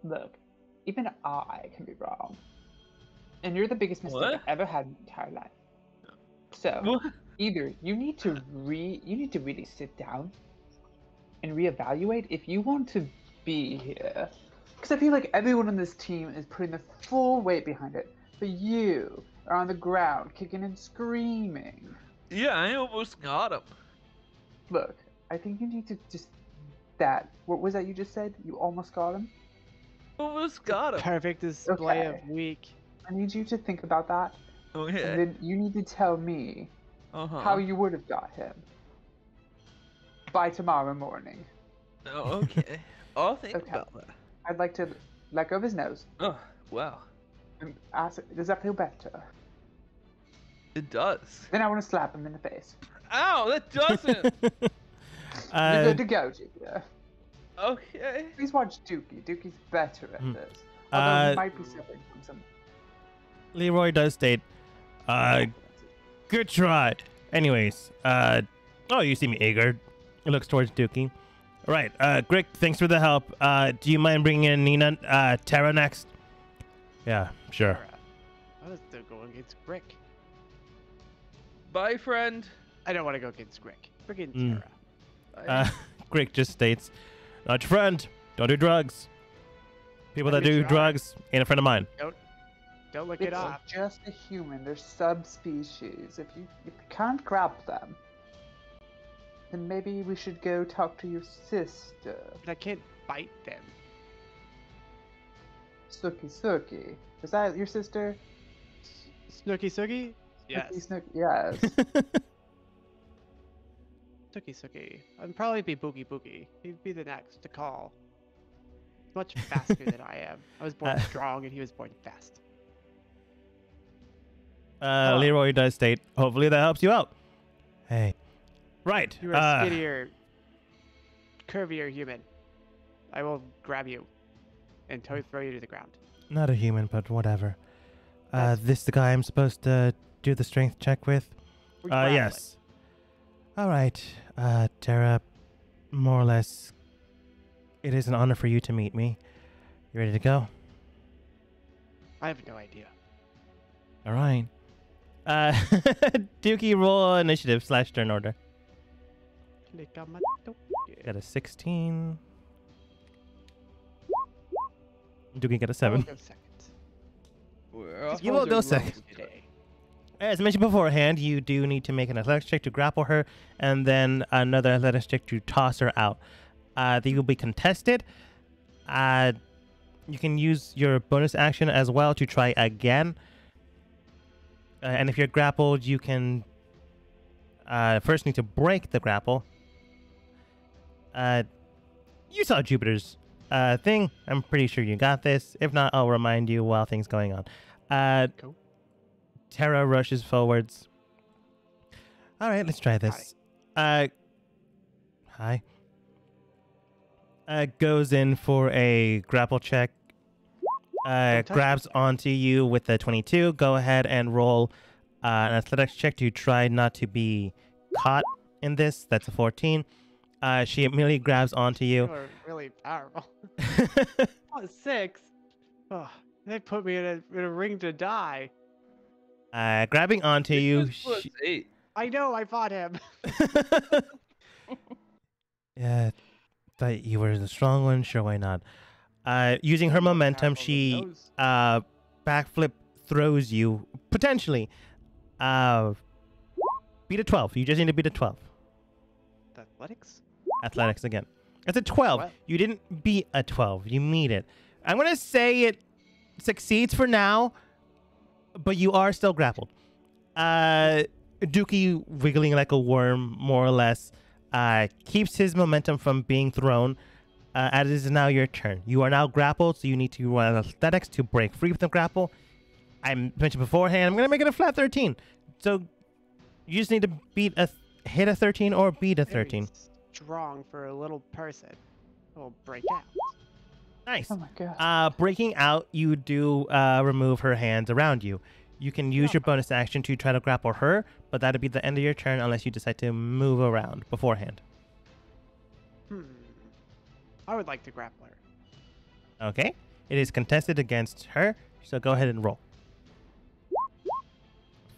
Look, even I can be wrong. And you're the biggest mistake What? I've ever had in my entire life. So What? either you need to re you need to really sit down and reevaluate if you want to be here. Because I feel like everyone on this team is putting the full weight behind it. But you are on the ground kicking and screaming. Yeah, I almost got him. Look, I think you need to just that what was that you just said? You almost got him? Almost got him. Perfect display of Okay. weak. I need you to think about that. And then you need to tell me Uh huh. how you would have got him by tomorrow morning. Oh, okay. I'll think Okay. about that. I'd like to let go of his nose Oh, wow. and ask, does that feel better? It does. Then I want to slap him in the face. Ow, that doesn't. You're uh, good to go, Jupiter. okay. Please watch Dookie. Dookie's better at Hmm. this. Although Uh, he might be suffering from some. Leroy does state, uh, good try. Anyways, uh, oh, you see me, Agar. He looks towards Dookie. All right, uh, Grick, thanks for the help. Uh, do you mind bringing in Nina, uh, Tara next? Yeah, sure. I was still going against Grick. Bye, friend. I don't want to go against Grick. Bring in Mm. Tara. Uh, Grick just states, not your friend. Don't do drugs. People that Let me do try. drugs ain't a friend of mine. Don't look It's it off. just a human. They're subspecies. If you if you can't grab them, then maybe we should go talk to your sister, But I can't bite them. Suki Suki. Is that your sister? Snooky Sookie? Yes. Suki Snooki. Yes. Sookie Sookie. I'd probably be Boogie Boogie. He'd be the next to call. Much faster than I am. I was born Uh, strong and he was born fast. Uh, Huh. Leroy does state, hopefully that helps you out. Hey. Right. You're a uh, skinnier, curvier human. I will grab you and to- throw you to the ground. Not a human, but whatever. Uh, this the guy I'm supposed to do the strength check with? Uh, yes. All right, uh, Tara. More or less, it is an honor for you to meet me. You ready to go? I have no idea. All right. Uh, Dookie, roll initiative slash turn order. Got a 16. Dookie got a I'll 7. go second. We're off You will go second. today. As mentioned beforehand, you do need to make an athletics check to grapple her, and then another athletics check to toss her out. Uh, they will be contested. Uh, you can use your bonus action as well to try again. Uh, and if you're grappled, you can uh, first need to break the grapple. Uh, you saw Jupiter's uh, thing. I'm pretty sure you got this. If not, I'll remind you while things going on. Uh, Cool. Tara rushes forwards. All right, let's try this. Uh, hi. Uh, goes in for a grapple check. Uh, grabs onto you with a 22. Go ahead and roll uh, an athletics check to try not to be caught in this. That's a 14. Uh, she immediately grabs onto You you. are really powerful. Oh, six. Oh, they put me in a, in a ring to die. uh, grabbing onto It you. she- eight. I know, I fought him. yeah, thought you were the strong one. Sure, why not? Uh, using her momentum, she those. uh, backflip throws you potentially. Uh, beat a twelve. You just need to beat a twelve. Athletics? Athletics again. It's a twelve. What? You didn't beat a twelve. You meet it. I'm gonna say it succeeds for now, but you are still grappled. Uh, Dookie wiggling like a worm, more or less, uh, keeps his momentum from being thrown. Uh, as it is now your turn. You are now grappled, so you need to run athletics to break free from the grapple. I mentioned beforehand, I'm gonna make it a flat 13. So you just need to beat a hit a 13 or beat a Very 13. Strong for a little person. Will break out. Nice. Oh my god. Uh, breaking out, you do uh, remove her hands around you. You can use your bonus action to try to grapple her, but that'll be the end of your turn unless you decide to move around beforehand. Hmm. I would like to grapple her. Okay. It is contested against her, so go ahead and roll.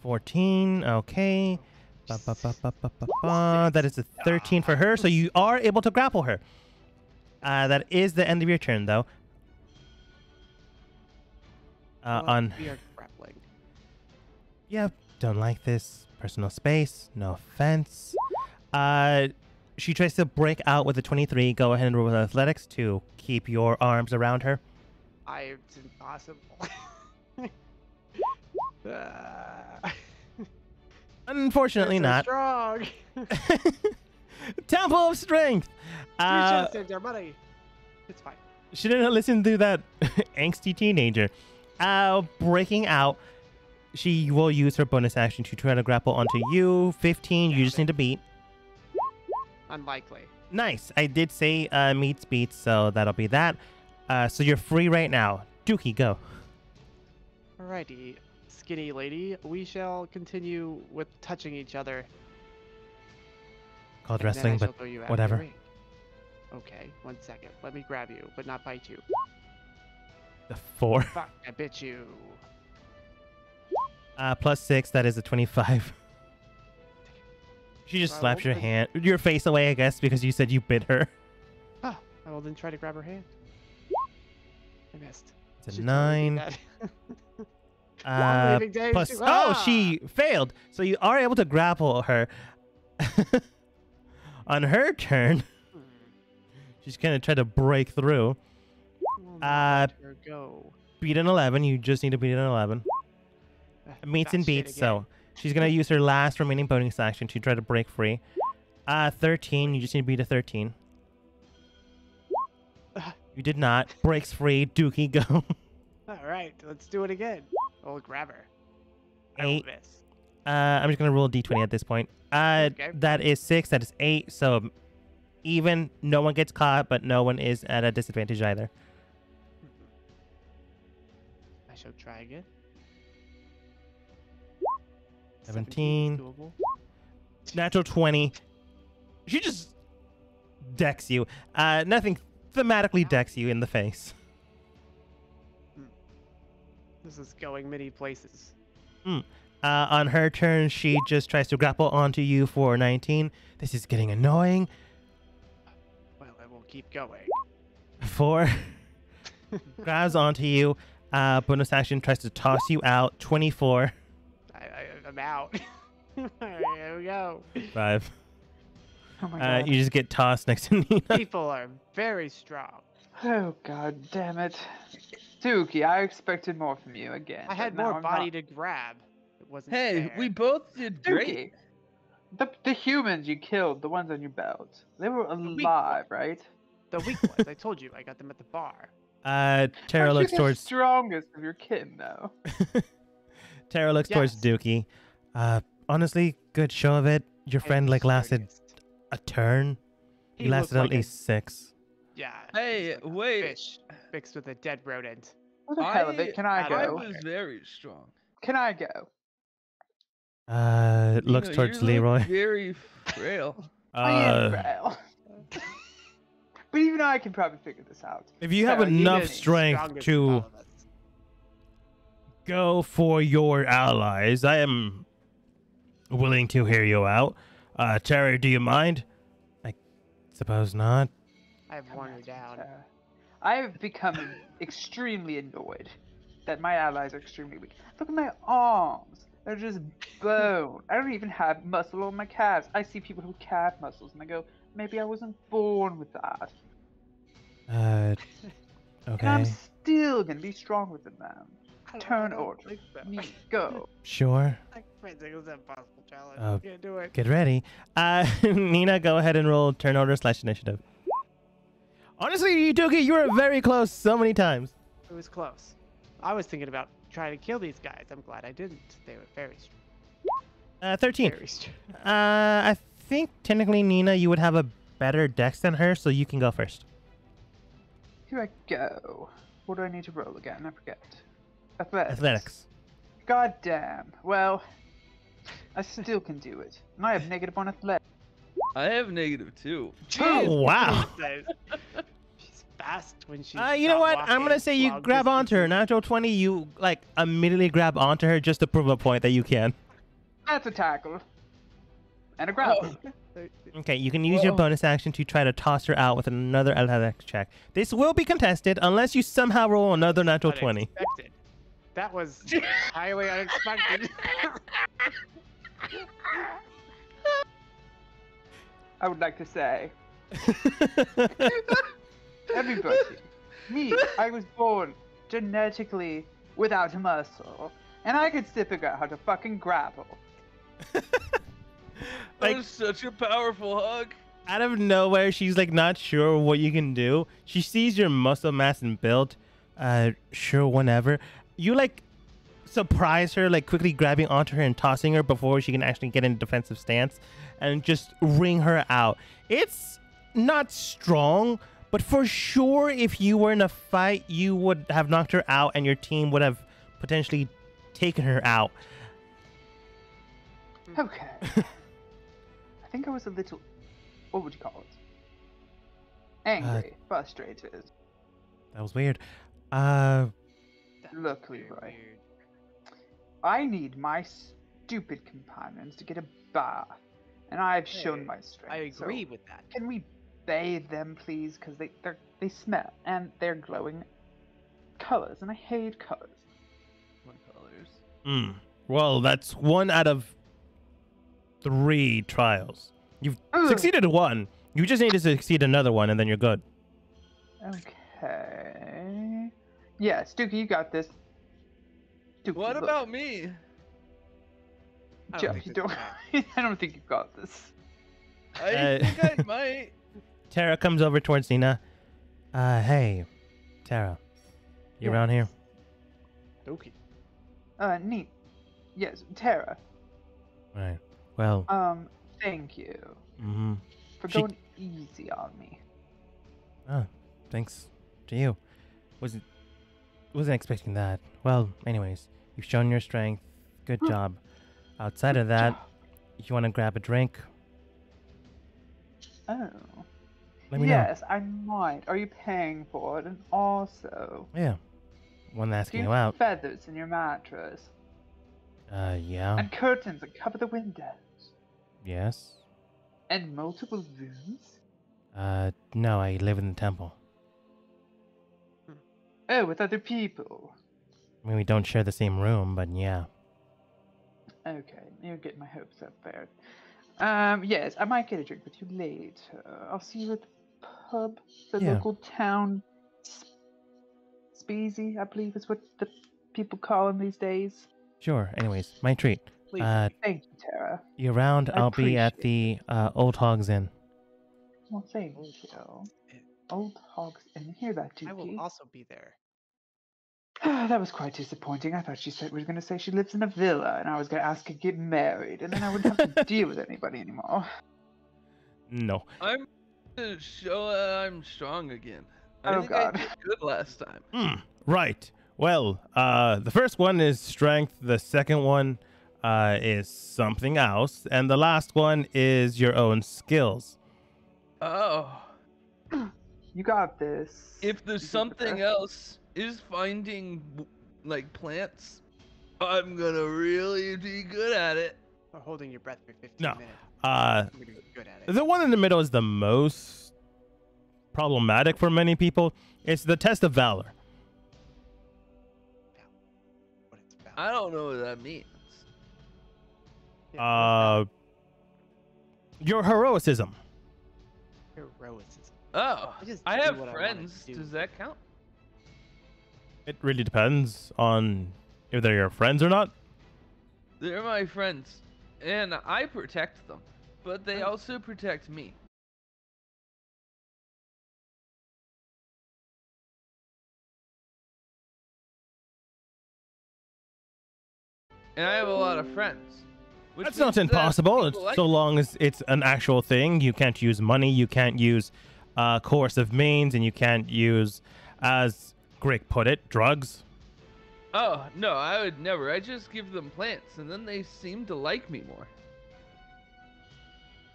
14. Okay. Ba, ba, ba. That is a 13 for her, so you are able to grapple her. Uh, that is the end of your turn, though. Uh, Well, on We are grappling. yeah, don't like this. Personal space, no offense. Uh, she tries to break out with a 23. Go ahead and roll with athletics to keep your arms around her. I, it's impossible. Ah. Unfortunately, not. strong. Temple of Strength. you Uh, should save your money. It's fine. she didn't listen to that angsty teenager. Uh, breaking out. She will use her bonus action to try to grapple onto you. 15. You just need to beat. Unlikely. Nice. I did say uh, meets beats, so that'll be that. Uh, so you're free right now. Dookie, go. Alrighty, skinny lady. We shall continue with touching each other. Called and wrestling, but you out of the whatever. Okay, one second. Let me grab you, but not bite you. the four. Fuck, I bit you. Uh, plus six, that is a 25. She just Well, slaps your hand, your face away, I guess, because you said you bit her. Ah, I will then try to grab her hand. I missed. It's a do nine. Uh, plus, to- oh, Ah! she failed. So you are able to grapple her. On her turn, Hmm, she's gonna try to break through. Uh, not let her go. Beat an 11. You just need to beat an 11. Ah, Meets and beats. So she's gonna use her last remaining bonus action to try to break free. Uh, 13. You just need to beat a 13. Ah. You did not. Breaks free. Dookie, go. All right, let's do it again. I'll grab her. I will Eight. miss. Uh, I'm just gonna roll a d20 at this point. Uh, Okay. that is six. That is eight. So even. No one gets caught, but no one is at a disadvantage either. I shall try again. 17. is doable. Natural 20. She just decks you. Uh, nothing thematically decks you in the face. This is going many places. Uh, on her turn, she just tries to grapple onto you for 19. This is getting annoying. Well, I will keep going. Four. grabs onto you. Uh, bonus action tries to toss you out. 24. I, I, I'm out. Here we go. Five. Oh my Uh, god. you just get tossed next to Nina. People are very strong. Oh god damn it. Dookie, I expected more from you again. I had more body not- to grab. wasn't Hey, fair. we both did great. The the humans you killed, the ones on your belt, they were weak alive, right? the weak ones. I told you, I got them at the bar. Uh, Tara Aren't you looks the towards strongest of your kin, though. Tara looks towards Yes. Dookie. Uh, honestly, good show of it. Your friend like lasted a turn. He, He lasted looked at like a- least six. Yeah. Hey, like wait. Fish mixed with a dead rodent. For the hell of it, can I I don't I go? know. was very strong. Can I go? Uh, You looks know, towards you look Leroy. Very frail. I am Uh, frail. but even I can probably figure this out. if you have enough strength to all of us. go for your allies, I am willing to hear you out. Uh, Tara, do you mind? I suppose not. I've Come worn at her down. Tara. I have become extremely annoyed that my allies are extremely weak. Look at my arms. They're just bone. I don't even have muscle on my calves. I see people who have calf muscles and I go, maybe I wasn't born with that. Uh, And I'm still gonna be stronger than them. I don't- I Turn don't order. think so. Me, go. sure. I can't think it impossible challenge. Uh, do it. Get ready. Uh, Nina, go ahead and roll turn order slash initiative. Honestly, you took it. You were very close so many times. It was close. I was thinking about trying to kill these guys. I'm glad I didn't. They were very strong. Uh, 13. Very strong. Uh, I think technically, Nina, you would have a better dex than her, so you can go first. Here I go. What do I need to roll again? I forget. Athletics. Athletics. God damn. Well, I still can do it. And I have negative on athletics. I have negative two. Oh, wow. She's fast when she's. Uh, you know what? I'm gonna say you grab onto her. Natural 20, you like immediately grab onto her just to prove a point that you can. That's a tackle. And a grapple. Okay, you can use your bonus action to try to toss her out with another athletics check. This will be contested unless you somehow roll another natural 20. Unexpected. That was highly unexpected. I would like to say, everybody, me, I was born genetically without a muscle. And I could still figure out how to fucking grapple. that Like- was such a powerful hug. out of nowhere, she's like not sure what you can do. She sees your muscle mass and build. Uh, sure, whenever you like surprise her, like quickly grabbing onto her and tossing her before she can actually get in a defensive stance, and just wring her out. It's not strong, but for sure, if you were in a fight, you would have knocked her out, and your team would have potentially taken her out. Okay. I think I was a little. What would you call it? Angry, frustrated. That was weird. Uh, Look, Very Leroy. weird. I need my stupid companions to get a bath. And I've shown my strength. I so agree with that. Can we bathe them, please? Because they they're, they smell and they're glowing colors, and I hate colors. What colors? Hmm. Well, that's one out of three trials. You've Ugh. succeeded one. You just need to succeed another one, and then you're good. Okay. Yes, Dookie, you got this. Dookie, What look, about me? I don't Jeff, think you this don't. I don't think you've got this. I Uh, think I might. Tara comes over towards Nina. Uh, hey, Tara, you Yeah. around here? Okay. Uh, neat. Yes, Tara. Right. Well, Um, thank you mm-hmm. for She- going easy on me. Oh, thanks to you. Wasn't wasn't expecting that. Well, anyways, you've shown your strength. Good job. Outside of that, you want to grab a drink? Oh. Let me yes, I might. Are you paying for it? And also. Yeah. One do asking you you out. feathers in your mattress Uh, yeah. and curtains that cover the windows Yes. and multiple rooms? Uh, no, I live in the temple. Oh, with other people. I mean, we don't share the same room, but yeah. Okay, you're getting my hopes up there. Um, yes, I might get a drink with you're later. I'll see you at the pub, the Yeah. local town s- speakeasy, I believe is what the people call them these days. Sure. Anyways, my treat. Please. Uh, Thank you, Tara. you around? I I'll be at the uh, Old Hogs Inn. Well, thank you. Old hogs and hear that, I will also be there. That was quite disappointing. I thought she said was going to say she lives in a villa, and I was going to ask her to get married, and then I wouldn't have to deal with anybody anymore. No. I'm to show I'm strong again. I Oh, think God. I did good last time. Hmm. Right. Well, uh, the first one is strength. The second one uh, is something else, and the last one is your own skills. Oh, You got this. if there's You something the else, is finding like plants. I'm gonna really be good at it. Or holding your breath for 15 No. minutes. Uh, I'm gonna be good at it. the one in the middle is the most problematic for many people. It's the test of valor. What it's about. I don't know what that means. Yeah, Uh, your heroicism. what about heroicism. Oh, I just I have what I friends. do. Does that count? It really depends on if they're your friends or not. They're my friends, and I protect them, but they also protect me. And I have a lot of friends. That's not that impossible. people like so long as it's an actual thing. You can't use money. You can't use uh, coercive means, and you can't use, as Greg put it, drugs. Oh, no, I would never. I just give them plants, and then they seem to like me more.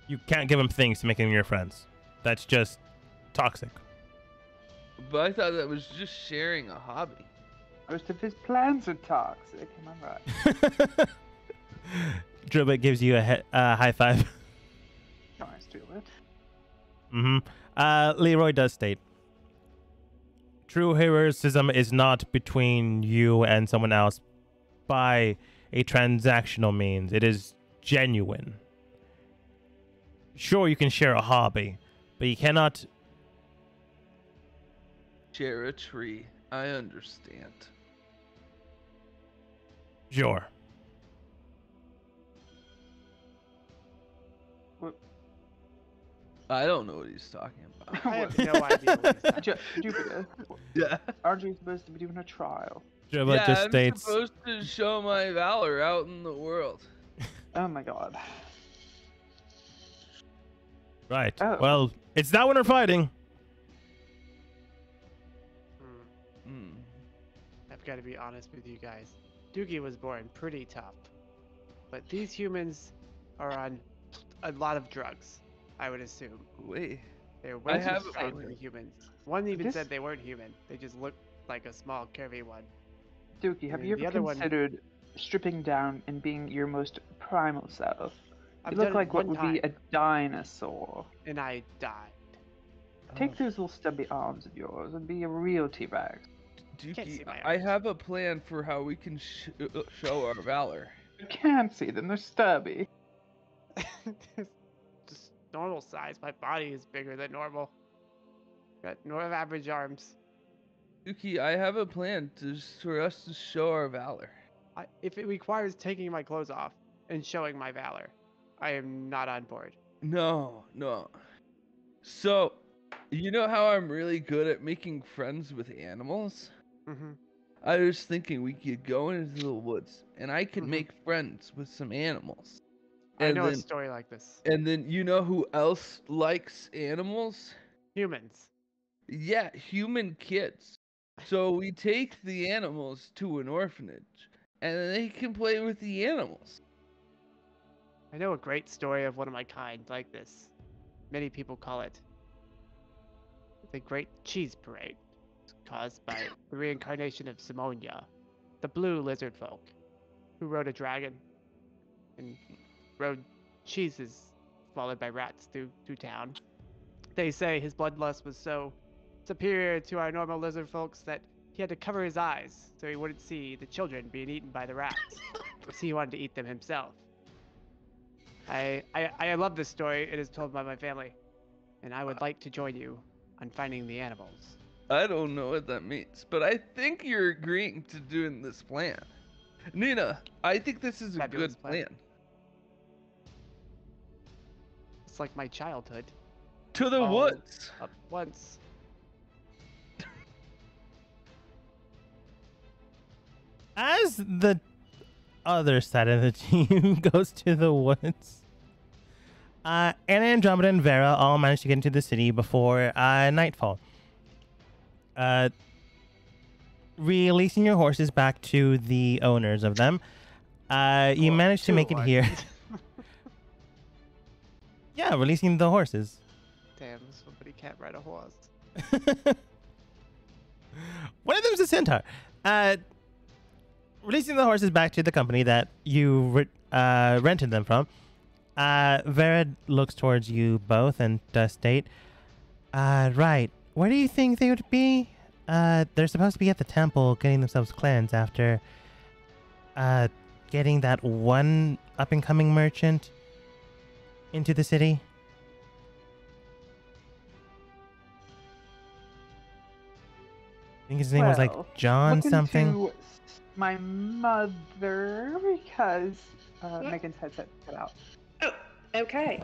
You can't give them things to make them your friends. That's just toxic. But I thought that was just sharing a hobby. Most of his plans are toxic. Am I right? Drillbit gives you a he- uh, high five. Can I steal it? hmm Uh, Leroy does state True heroism is not between you and someone else by a transactional means. It is genuine. Sure, you can share a hobby, but you cannot. Share a tree. I understand. Sure. I don't know what he's talking about. I have no idea what he's talking Ju- Jupiter, yeah. aren't you supposed to be doing a trial? Drillbit yeah, just I'm states. supposed to show my valor out in the world. Oh my god. Right. Oh. Well, it's not when we're fighting. Hmm. Hmm. I've got to be honest with you guys. Dookie was born pretty tough, but these humans are on a lot of drugs. I would assume Wait. they're way too have a strong for humans. One even This- said they weren't human. They just looked like a small, curvy one. Dookie, have And you the ever other one- considered stripping down and being your most primal self? I've you look like what one would be a dinosaur. and I died. Take Oh, those little stubby arms of yours and be a real T-Rex. Can't see Dookie, my I have a plan for how we can sh- uh, show our valor. You can't see them; they're stubby. normal size. My body is bigger than normal. Got north average arms. Dookie, I have a plan to for us to show our valor. I, if it requires taking my clothes off and showing my valor, I am not on board. No, no. So, you know how I'm really good at making friends with animals? hmm I was thinking we could go into the woods and I could Mhm. make friends with some animals. I And know a story like this. and then you know who else likes animals? Humans. Yeah, human kids. So we take the animals to an orphanage and then they can play with the animals. I know a great story of one of my kind like this. Many people call it the Great Cheese Parade. It's caused by the reincarnation of Simonia, the blue lizard folk, who rode a dragon and rode cheeses swallowed by rats through, through town. They say his bloodlust was so superior to our normal lizard folks that he had to cover his eyes so he wouldn't see the children being eaten by the rats. because he wanted to eat them himself. I, I I love this story. It is told by my family, and I would like to join you on finding the animals. I don't know what that means, but I think you're agreeing to doing this plan. Nina, I think this is a Fabulous good plan. plan. It's like my childhood. To the Oh. woods. Up once. As the other side of the team goes to the woods, uh, Anna, Andromeda, and Vera all manage to get into the city before uh, nightfall. Uh, releasing your horses back to the owners of them, uh, you Or manage to make it here. yeah, releasing the horses. Damn, somebody can't ride a horse. One of them's a centaur. Uh, releasing the horses back to the company that you re- uh, rented them from. Uh, Vera looks towards you both and does state, uh, right. Where do you think they would be? Uh, they're supposed to be at the temple getting themselves cleansed after, uh, getting that one up and coming merchant into the city. I think his name was like John something. my mother because uh, What? Megan's headset cut out. Oh, okay.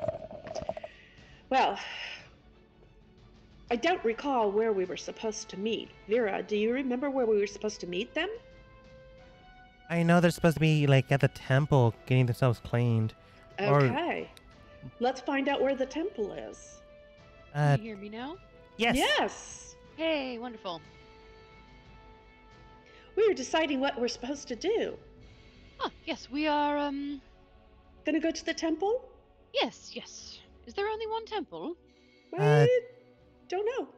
Well, I don't recall where we were supposed to meet. Vera, do you remember where we were supposed to meet them? I know they're supposed to be like at the temple getting themselves cleaned. Or- Okay. Let's find out where the temple is. Uh, Can you hear me now? yes. Yes. Hey, wonderful. We are deciding what we're supposed to do. Ah, yes, we are, um, Gonna go to the temple? yes, yes. Is there only one temple? Uh, I don't know.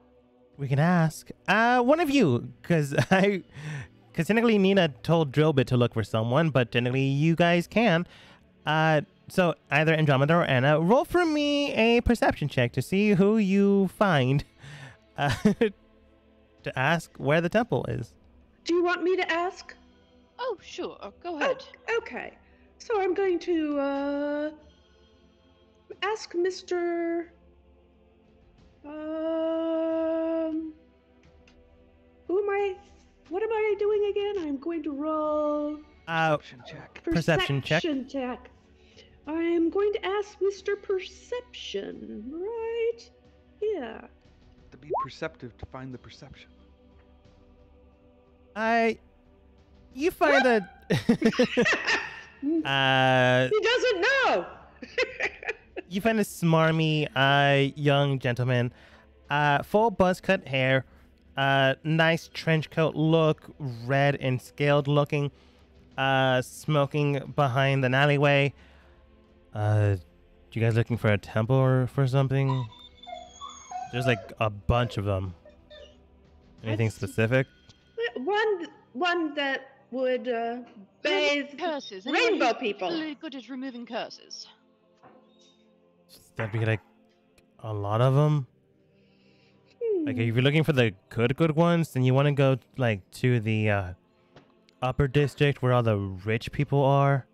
We can ask. Uh, one of you, because I, because technically Nina told Drillbit to look for someone, but technically you guys can. Uh, so either Andromeda or Anna, roll for me a perception check to see who you find, uh, to ask where the temple is. Do you want me to ask? Oh, sure. Go Oh, ahead. okay. So I'm going to uh, ask Mr. Um, who am I? What am I doing again? I'm going to roll Uh, Perception check. Perception check. perception check. I am going to ask Mr. Perception, right? Yeah. To be perceptive to find the perception. I, you find that. uh, he doesn't know. you find a smarmy uh, young gentleman, uh, full buzz cut hair, uh, nice trench coat look, red and scaled looking, uh, smoking behind an alleyway. Uh, you guys looking for a temple or for something? There's like a bunch of them. Anything That's- specific? one, one that would uh, bathe curses. Rainbow who's people. particularly good at removing curses. That'd be like a lot of them. Like Hmm. if you're looking for the good good ones, then you want to go like to the uh, upper district where all the rich people are.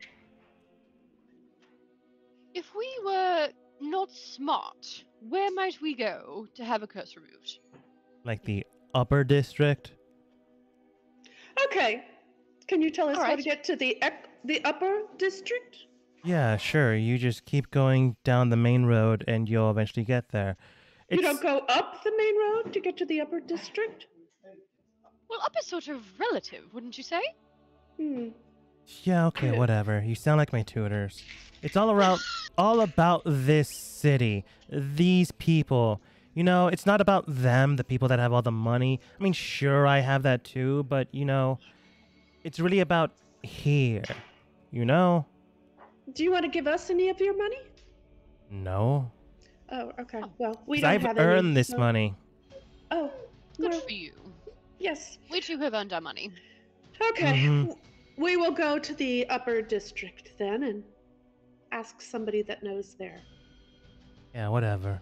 Not smart, where might we go to have a curse removed? Like the upper district. Okay. Can you tell us how to get to the ec- the upper district? Yeah, sure. You just keep going down the main road and you'll eventually get there. You It's- don't go up the main road to get to the upper district? Well, up is sort of relative, wouldn't you say? Hmm. Yeah, okay, whatever. You sound like my tutors. It's all around all about this city, these people. You know, it's not about them, the people that have all the money. I mean, sure I have that too, but you know, it's really about here. You know? Do you want to give us any of your money? No. Oh, okay. Well, we don't I've have any, earned this no. money. Oh, Good well, for you. yes. We too have earned our money. Okay. Mhm. W- We will go to the upper district then and ask somebody that knows there. Yeah, whatever.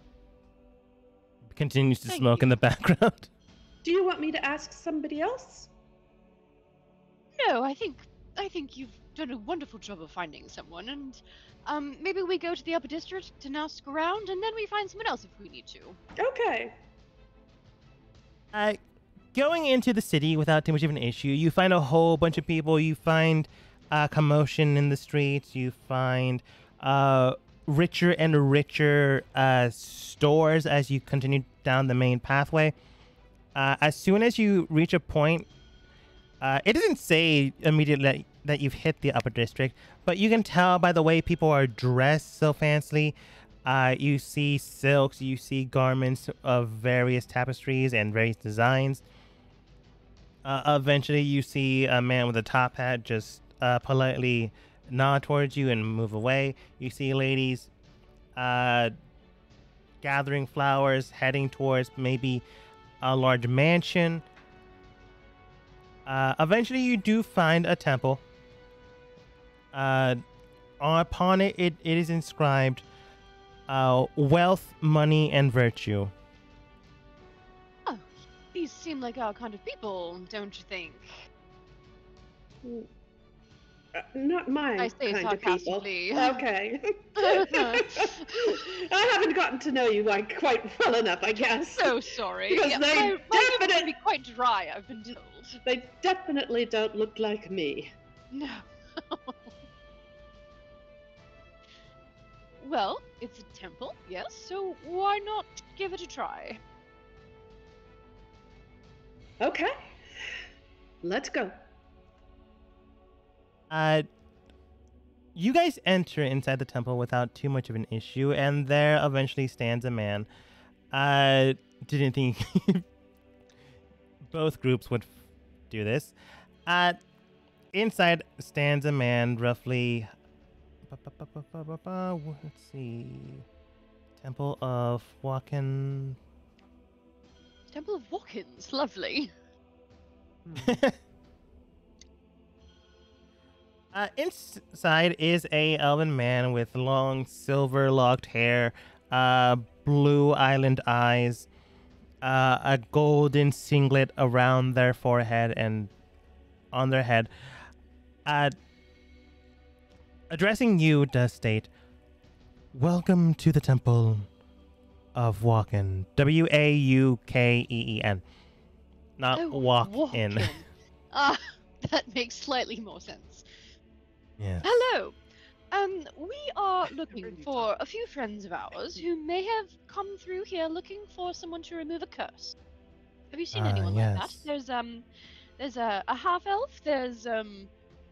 Continues to Thank smoke you. in the background. Do you want me to ask somebody else? No, I think I think you've done a wonderful job of finding someone, and um, maybe we go to the upper district and ask around, and then we find someone else if we need to. Okay. Uh, going into the city without too much of an issue, you find a whole bunch of people. You find uh, commotion in the streets. You find uh, richer and richer uh, stores as you continue down the main pathway. Uh, as soon as you reach a point, uh, it doesn't say immediately that, you've hit the upper district, but you can tell by the way people are dressed so fancily. Uh, you see silks, you see garments of various tapestries and various designs. Uh, eventually, you see a man with a top hat just uh, politely nod towards you and move away. You see ladies uh, gathering flowers, heading towards maybe a large mansion. Uh, eventually, you do find a temple. Uh, upon it, it, it is inscribed uh, wealth, money, and virtue. These seem like our kind of people, don't you think? Uh, not my I say kind of people. Okay. I haven't gotten to know you like quite well enough, I guess. So sorry. Because Yeah, they my, my humor definite- can be quite dry, I've been told. They definitely don't look like me. No. well, it's a temple, yes, so why not give it a try? Okay. Let's go. Uh, you guys enter inside the temple without too much of an issue, and there eventually stands a man. Uh, didn't think both groups would do this. Uh, inside stands a man roughly. Let's see. Temple of Waukeen. Temple of Watkins, lovely. Uh, inside is a elven man with long silver locked hair, uh, blue island eyes, uh, a golden singlet around their forehead and on their head. Uh, addressing you does state, "Welcome to the temple of Waukeen. W A U K E E N, not Oh, walk in." Waukeen. Ah, that makes slightly more sense. yes. Hello. Um, we are looking for a few friends of ours who may have come through here looking for someone to remove a curse. Have you seen Ah, anyone like that? yes. There's um, there's a, a half elf. There's um,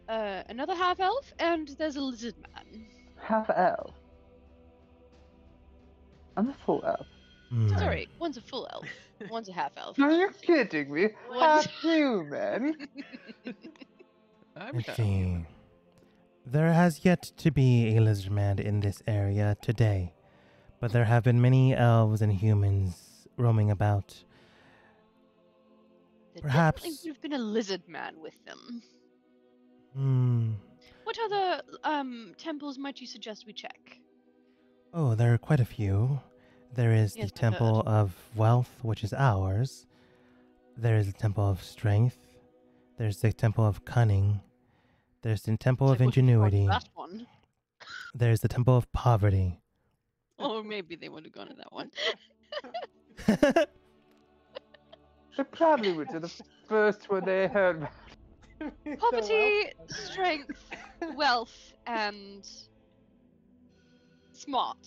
uh, another half elf, and there's a lizard man. Half elf. I'm a full elf. Hmm. Sorry, one's a full elf, one's a half elf. Are you kidding me? What? Half human. I'm Let's see. There has yet to be a lizard man in this area today, but there have been many elves and humans roaming about. There Perhaps- definitely would have been a lizard man with them. Hmm. What other um temples might you suggest we check? Oh, there are quite a few. There is Yes, the uh, Temple of Wealth, which is ours. There is the Temple of Strength. There's the Temple of Cunning. There's the Temple of Check which one was Ingenuity. That one. There's the Temple of Poverty. Or maybe they would have gone to that one. They probably went to the first one they heard about. Poverty, strength, wealth, and smart.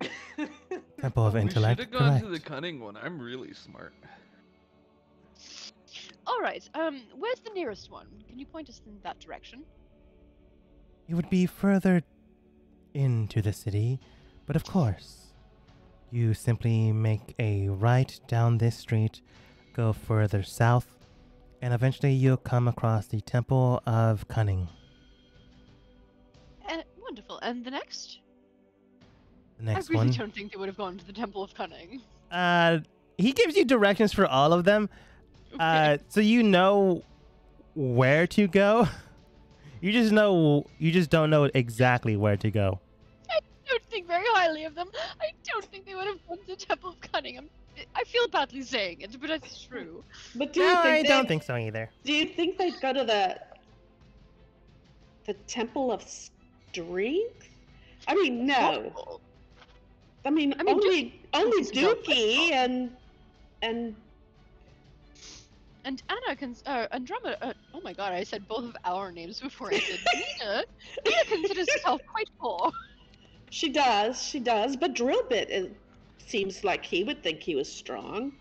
Temple of intellect. we Intellect. should have gone Correct. to the cunning one. I'm really smart. All right. Um, where's the nearest one? Can you point us in that direction? It would be further into the city, but of course, you simply make a right down this street, go further south, and eventually you'll come across the Temple of Cunning. Uh, wonderful. And the next? The next I really one. don't think they would have gone to the Temple of Cunning. Uh, he gives you directions for all of them, uh, so you know where to go. You just know, you just don't know exactly where to go. I don't think very highly of them. I don't think they would have gone to the Temple of Cunning. I'm, I feel badly saying it, but it's true. But do you No, think I don't think so either. Do you think they'd go to the the Temple of Strength? I mean, no. Possible. I mean, I mean, only only is Dookie and and and Anna can, uh, Andromeda. Uh, oh my God, I said both of our names before I said Nina. Nina considers herself quite poor. She does, she does. But Drillbit it seems like he would think he was strong.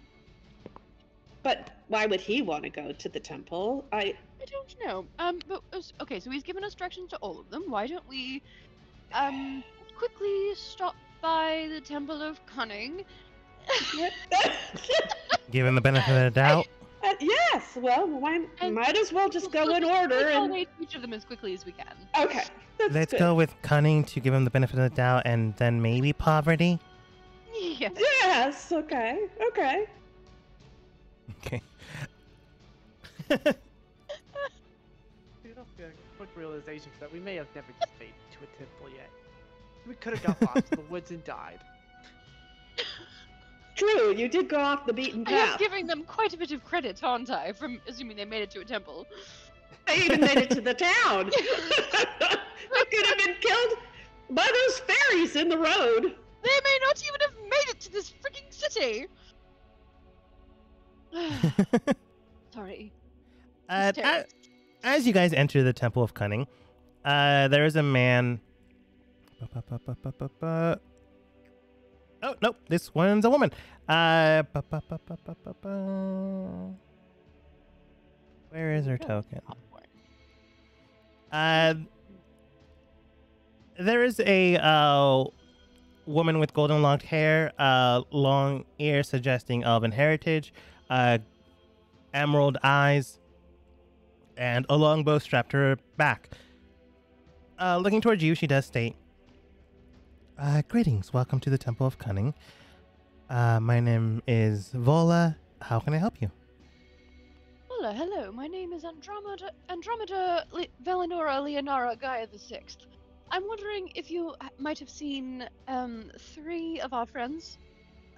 But why would he want to go to the temple? I I don't know. Um, but uh, okay, so he's given us directions to all of them. Why don't we, um, quickly stop by the Temple of Cunning? Given the benefit of the doubt, Uh, yes. Well, why, might as well just We'll- go in order and each of them as quickly as we can. okay. That's let's good. go with cunning to give him the benefit of the doubt, and then maybe poverty. Yeah. Yes. Okay. Okay. Okay. Dude, a quick realization that we may have never just made it to a temple yet. We could have got lost in the woods and died. True. You did go off the beaten path. I am path. giving them quite a bit of credit, aren't I, from assuming they made it to a temple. They even made it to the town. they could have been killed by those fairies in the road. They may not even have made it to this freaking city. Sorry. Uh, Mr. a- as you guys enter the Temple of Cunning, uh, there is a man. Oh nope, this one's a woman. Uh, where is her token? Uh, there is a uh, woman with golden locked hair, uh, long ears suggesting elven heritage, uh, emerald eyes, and a longbow strapped to her back. Uh, looking towards you, she does state, uh, Greetings, welcome to the Temple of Cunning. Uh, my name is Vola. How can I help you? Hello, hello. My name is Andromeda Andromeda Le- Velenora Leonara Gaia the Sixth. I'm wondering if you might have seen um, three of our friends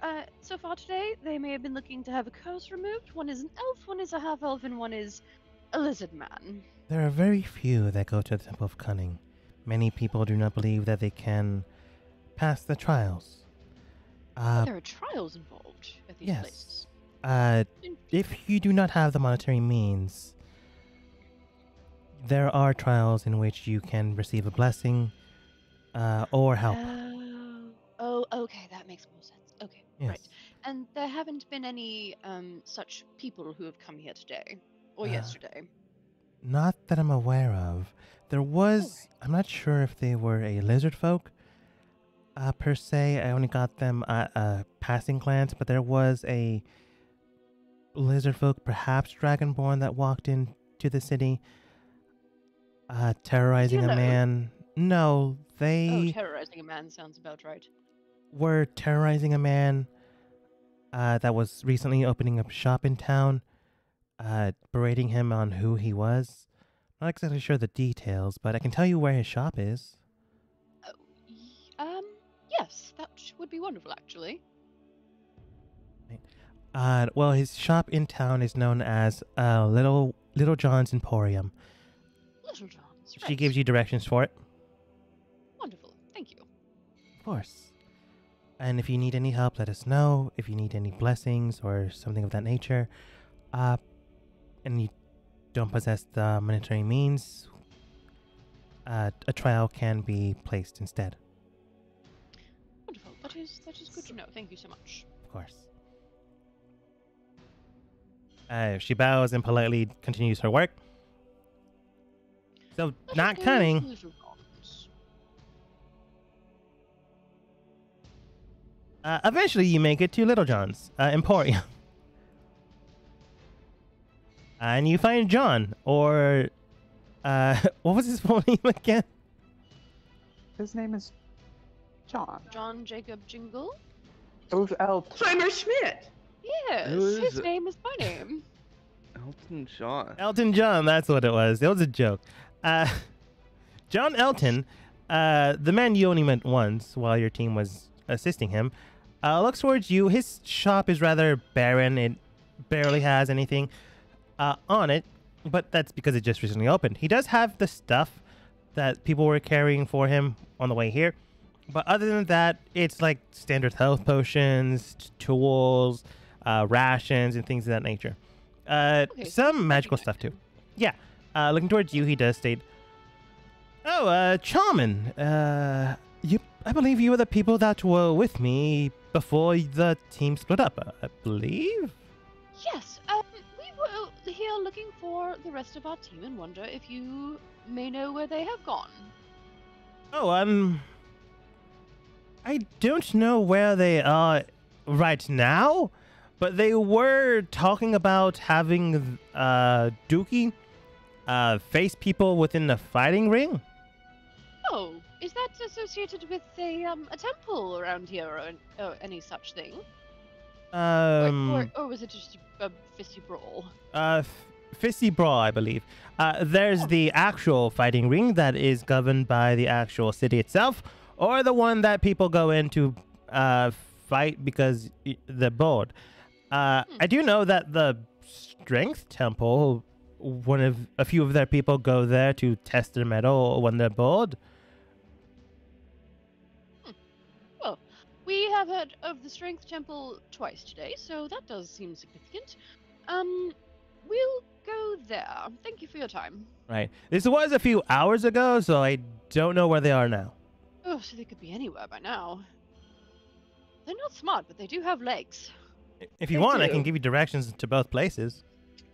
uh, so far today. They may have been looking to have a curse removed. One is an elf, one is a half elf, and one is a lizard man. There are very few that go to the Temple of Cunning. Many people do not believe that they can pass the trials. Uh, there are trials involved at these yes. places. uh, if you do not have the monetary means, there are trials in which you can receive a blessing uh, or help. Oh, oh, okay, that makes more sense. Okay, yes. right. And there haven't been any um, such people who have come here today or Uh, yesterday. Not that I'm aware of. There was. I'm not sure if they were a lizard folk, uh, per se. I only got them at a passing glance, but there was a lizard folk, perhaps dragonborn, that walked into the city, uh, terrorizing a know? man. No, they. Oh, terrorizing a man sounds about right. were terrorizing a man uh, that was recently opening up a shop in town, uh, berating him on who he was. Not exactly sure the details, but I can tell you where his shop is. Would be wonderful, actually. Uh, well, his shop in town is known as uh, Little Little John's Emporium. Little John's. Right. She gives you directions for it, Wonderful, thank you. of course. And if you need any help, let us know. If you need any blessings or something of that nature, uh, and you don't possess the monetary means, uh, a trial can be placed instead. That is that is good to know. Thank you so much. of course. Uh, she bows and politely continues her work. So, What not are cunning. Uh, eventually, you make it to Little John's uh, Emporium. and you find John, or uh, what was his full name again? His name is John. John Jacob Jingle. It was El. Schmidt. Yes, his it? name is my name. Elton John. Elton John. That's what it was. It was a joke. Uh, John Elton, uh, the man you only met once while your team was assisting him, uh, looks towards you. His shop is rather barren. It barely has anything uh, on it, but that's because it just recently opened. He does have the stuff that people were carrying for him on the way here. But other than that, it's like standard health potions, t- tools, uh, rations, and things of that nature. Uh, Okay, some magical stuff too. Yeah. Uh, looking towards you, he does state, "Oh, uh, Charmin, uh, you, I believe you were the people that were with me before the team split up. I believe." Yes, um, we were here looking for the rest of our team and wonder if you may know where they have gone. Oh, um, I don't know where they are right now, but they were talking about having uh Dookie uh face people within the fighting ring. Oh, is that associated with a um a temple around here or, or any such thing? Or- Um, or, or was it just a fisty brawl? uh, F- Fisty Brawl, I believe. Uh, there's Oh. the actual fighting ring that is governed by the actual city itself, or the one that people go in to uh, fight because they're bored. Uh, Hmm. I do know that the Strength Temple, one of a few of their people go there to test their mettle when they're bored. We have heard of the Strength Temple twice today, so that does seem significant. Um, we'll go there. Thank you for your time. Right. This was a few hours ago, so I don't know where they are now. Oh, so they could be anywhere by now. They're not smart, but they do have legs. If you They want, I can give you directions to both places.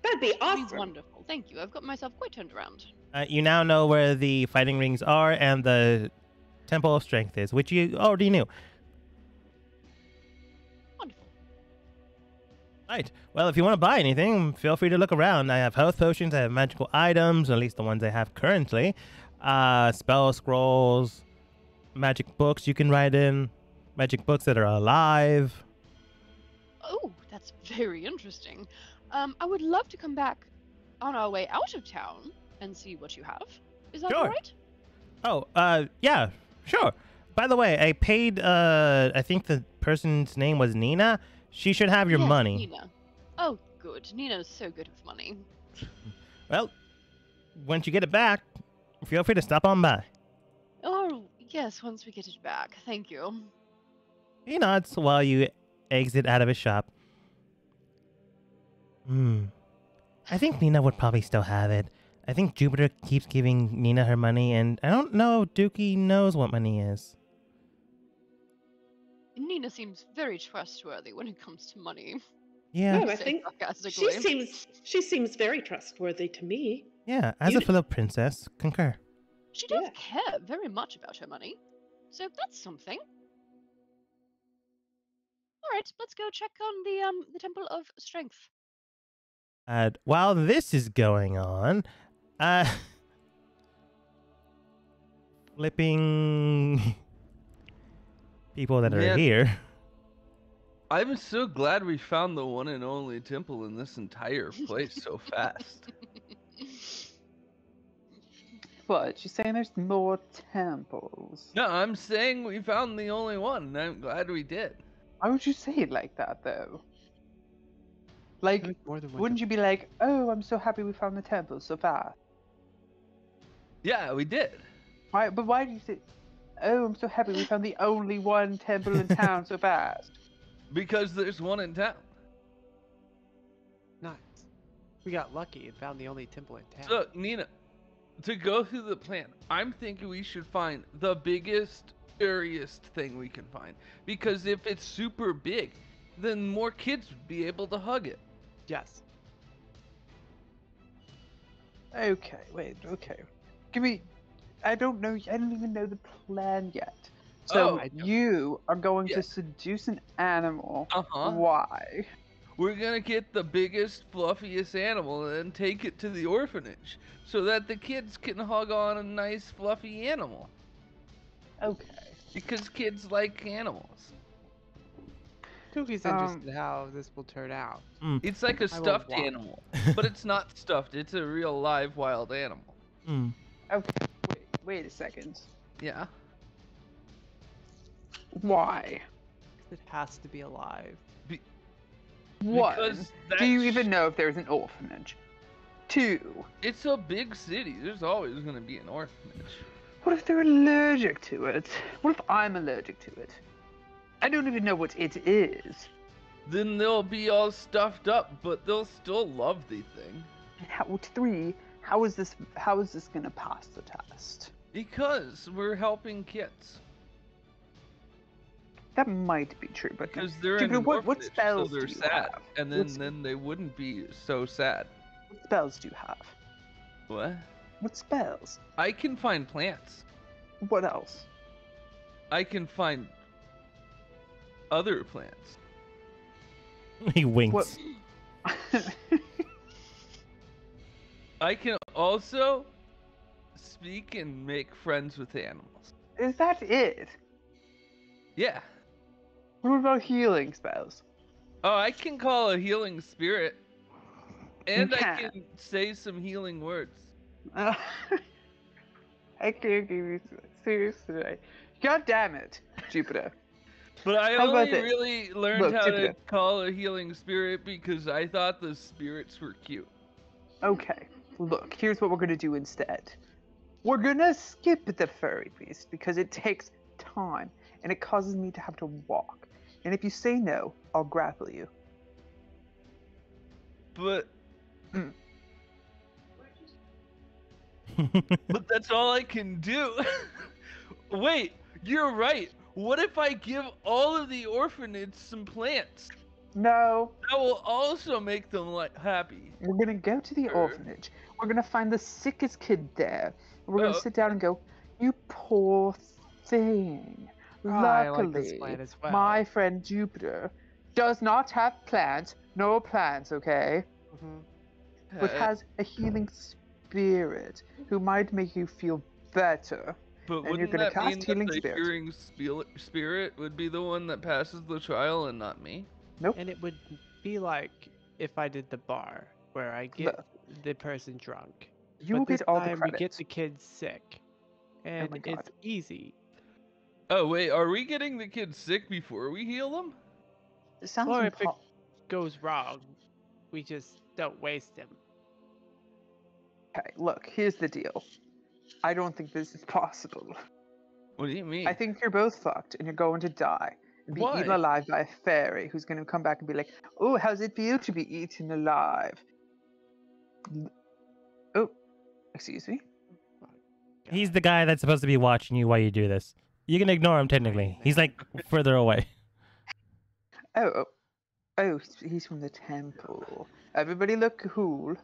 That'd be Seems awesome. wonderful. Thank you. I've got myself quite turned around. Uh, you now know where the fighting rings are and the Temple of Strength is, which you already knew. Wonderful. Right. Well, if you want to buy anything, feel free to look around. I have health potions, I have magical items, at least the ones I have currently. Uh, spell scrolls, magic books you can write in, magic books that are alive. Oh, that's very interesting. Um, I would love to come back on our way out of town and see what you have. Is that Sure. all right? Oh, uh, yeah, sure. By the way, I paid, uh, I think the person's name was Nina. She should have your Yes, money. Nina. Oh, good. Nina's so good with money. Well, once you get it back, feel free to stop on by. Oh, yes, once we get it back. Thank you. He nods while you exit out of his shop. Hmm. I think Nina would probably still have it. I think Jupiter keeps giving Nina her money, and I don't know if Dookie knows what money is. Nina seems very trustworthy when it comes to money. Yeah, Oh, I think. She seems she seems very trustworthy to me. yeah. As You a d- fellow princess, concur. She does Yeah. care very much about her money. So that's something. Alright, let's go check on the um the Temple of Strength. Uh, while this is going on, uh, flipping people that are Man. here. I'm so glad we found the one and only temple in this entire place so fast. But you're saying there's more temples. No, I'm saying we found the only one, and I'm glad we did. Why would you say it like that, though? Like, more than wouldn't you be like, oh, I'm so happy we found the temple so fast? Yeah, we did. Why? But why do you say, oh, I'm so happy we found the only one temple in town so fast? Because there's one in town. Nice. We got lucky and found the only temple in town. Look, Nina, to go through the plan, I'm thinking we should find the biggest, scariest thing we can find. Because if it's super big, then more kids would be able to hug it. yes. Okay, wait, okay. Give me. I don't know. I don't even know the plan yet. So Oh, you are going Yeah. to seduce an animal. Uh huh. Why? We're gonna get the biggest, fluffiest animal and take it to the orphanage so that the kids can hug on a nice, fluffy animal. Okay. Because kids like animals. Dookie's Um, interested how this will turn out. It's like a stuffed animal, but it's not stuffed. It's a real live wild animal. Hmm. Okay. Wait. Wait a second. Yeah. Why? It has to be alive. One. Because Do you even know if there's an orphanage? Two. It's a big city. There's always gonna be an orphanage. What if they're allergic to it? What if I'm allergic to it? I don't even know what it is. then they'll be all stuffed up, but they'll still love the thing. How, three, how is this how is this gonna pass the test? Because we're helping kids. That might be true, but Because they're in Jupiter, an what, what spells so they're sad, have? and then What's- then they wouldn't be so sad. What spells do you have? What? What spells? I can find plants. What else? I can find other plants. he winks. What? I can also speak and make friends with animals. is that it? Yeah. What about healing spells? Oh, I can call a healing spirit. And I can. say some healing words. Uh, I can't give you seriously. God damn it, Jupiter. But I How only really learned Look, how to call a healing spirit because I thought the spirits were cute. Okay, look, here's what we're gonna do instead. We're gonna skip the furry beast because it takes time and it causes me to have to walk. And if you say no, I'll grapple you. But. but that's all I can do. Wait, you're right. What if I give all of the orphanage some plants? No, That will also make them like happy. we're gonna go to the Sure. orphanage. We're gonna find the sickest kid there. We're gonna Oh. sit down and go, You poor thing. Oh, I like this Luckily, plan as well. my friend Jupiter does not have plants, no plants, okay? Mhm. But Uh, has a healing spirit who might make you feel better. but and you're gonna that cast mean healing that the spirit. healing spirit would be the one that passes the trial and not me? Nope. And it would be like if I did the bar, where I get the person drunk. You but will this get all the time credit. we get the kids sick, and my God. it's easy. Oh wait, are we getting the kids sick before we heal them? It sounds Or if it goes wrong, we just don't waste them. Okay, look, here's the deal. I don't think this is possible. What do you mean? I think you're both fucked and you're going to die. And be eaten alive by a fairy who's going to come back and be like, Oh, how's it feel to be eaten alive? Oh, excuse me? He's the guy that's supposed to be watching you while you do this. You can ignore him technically. He's like further away. Oh, oh, oh, he's- he's from the temple. Everybody look cool.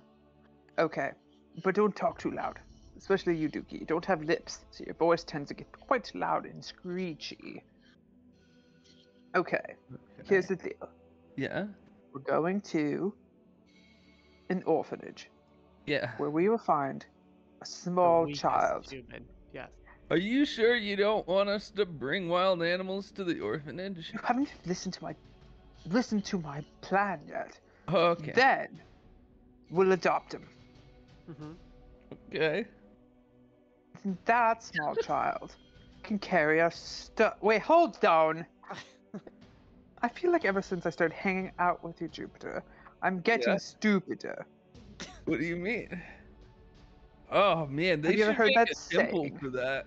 Okay, but don't talk too loud. Especially you, Dookie. You don't have lips, so your voice tends to get quite loud and screechy. Okay, here's the deal. yeah, We're going to an orphanage yeah. where we will find a small weakest child. Human. Yes. Are you sure you don't want us to bring wild animals to the orphanage? You haven't listened to my listened to my plan yet. Okay. Then we'll adopt him. Hmm Okay. That small child can carry our stuff. Wait, hold down. I feel like ever since I started hanging out with you, Jupiter, I'm getting Yeah? stupider. What do you mean? Oh man, they Have you ever should heard that a saying? for that.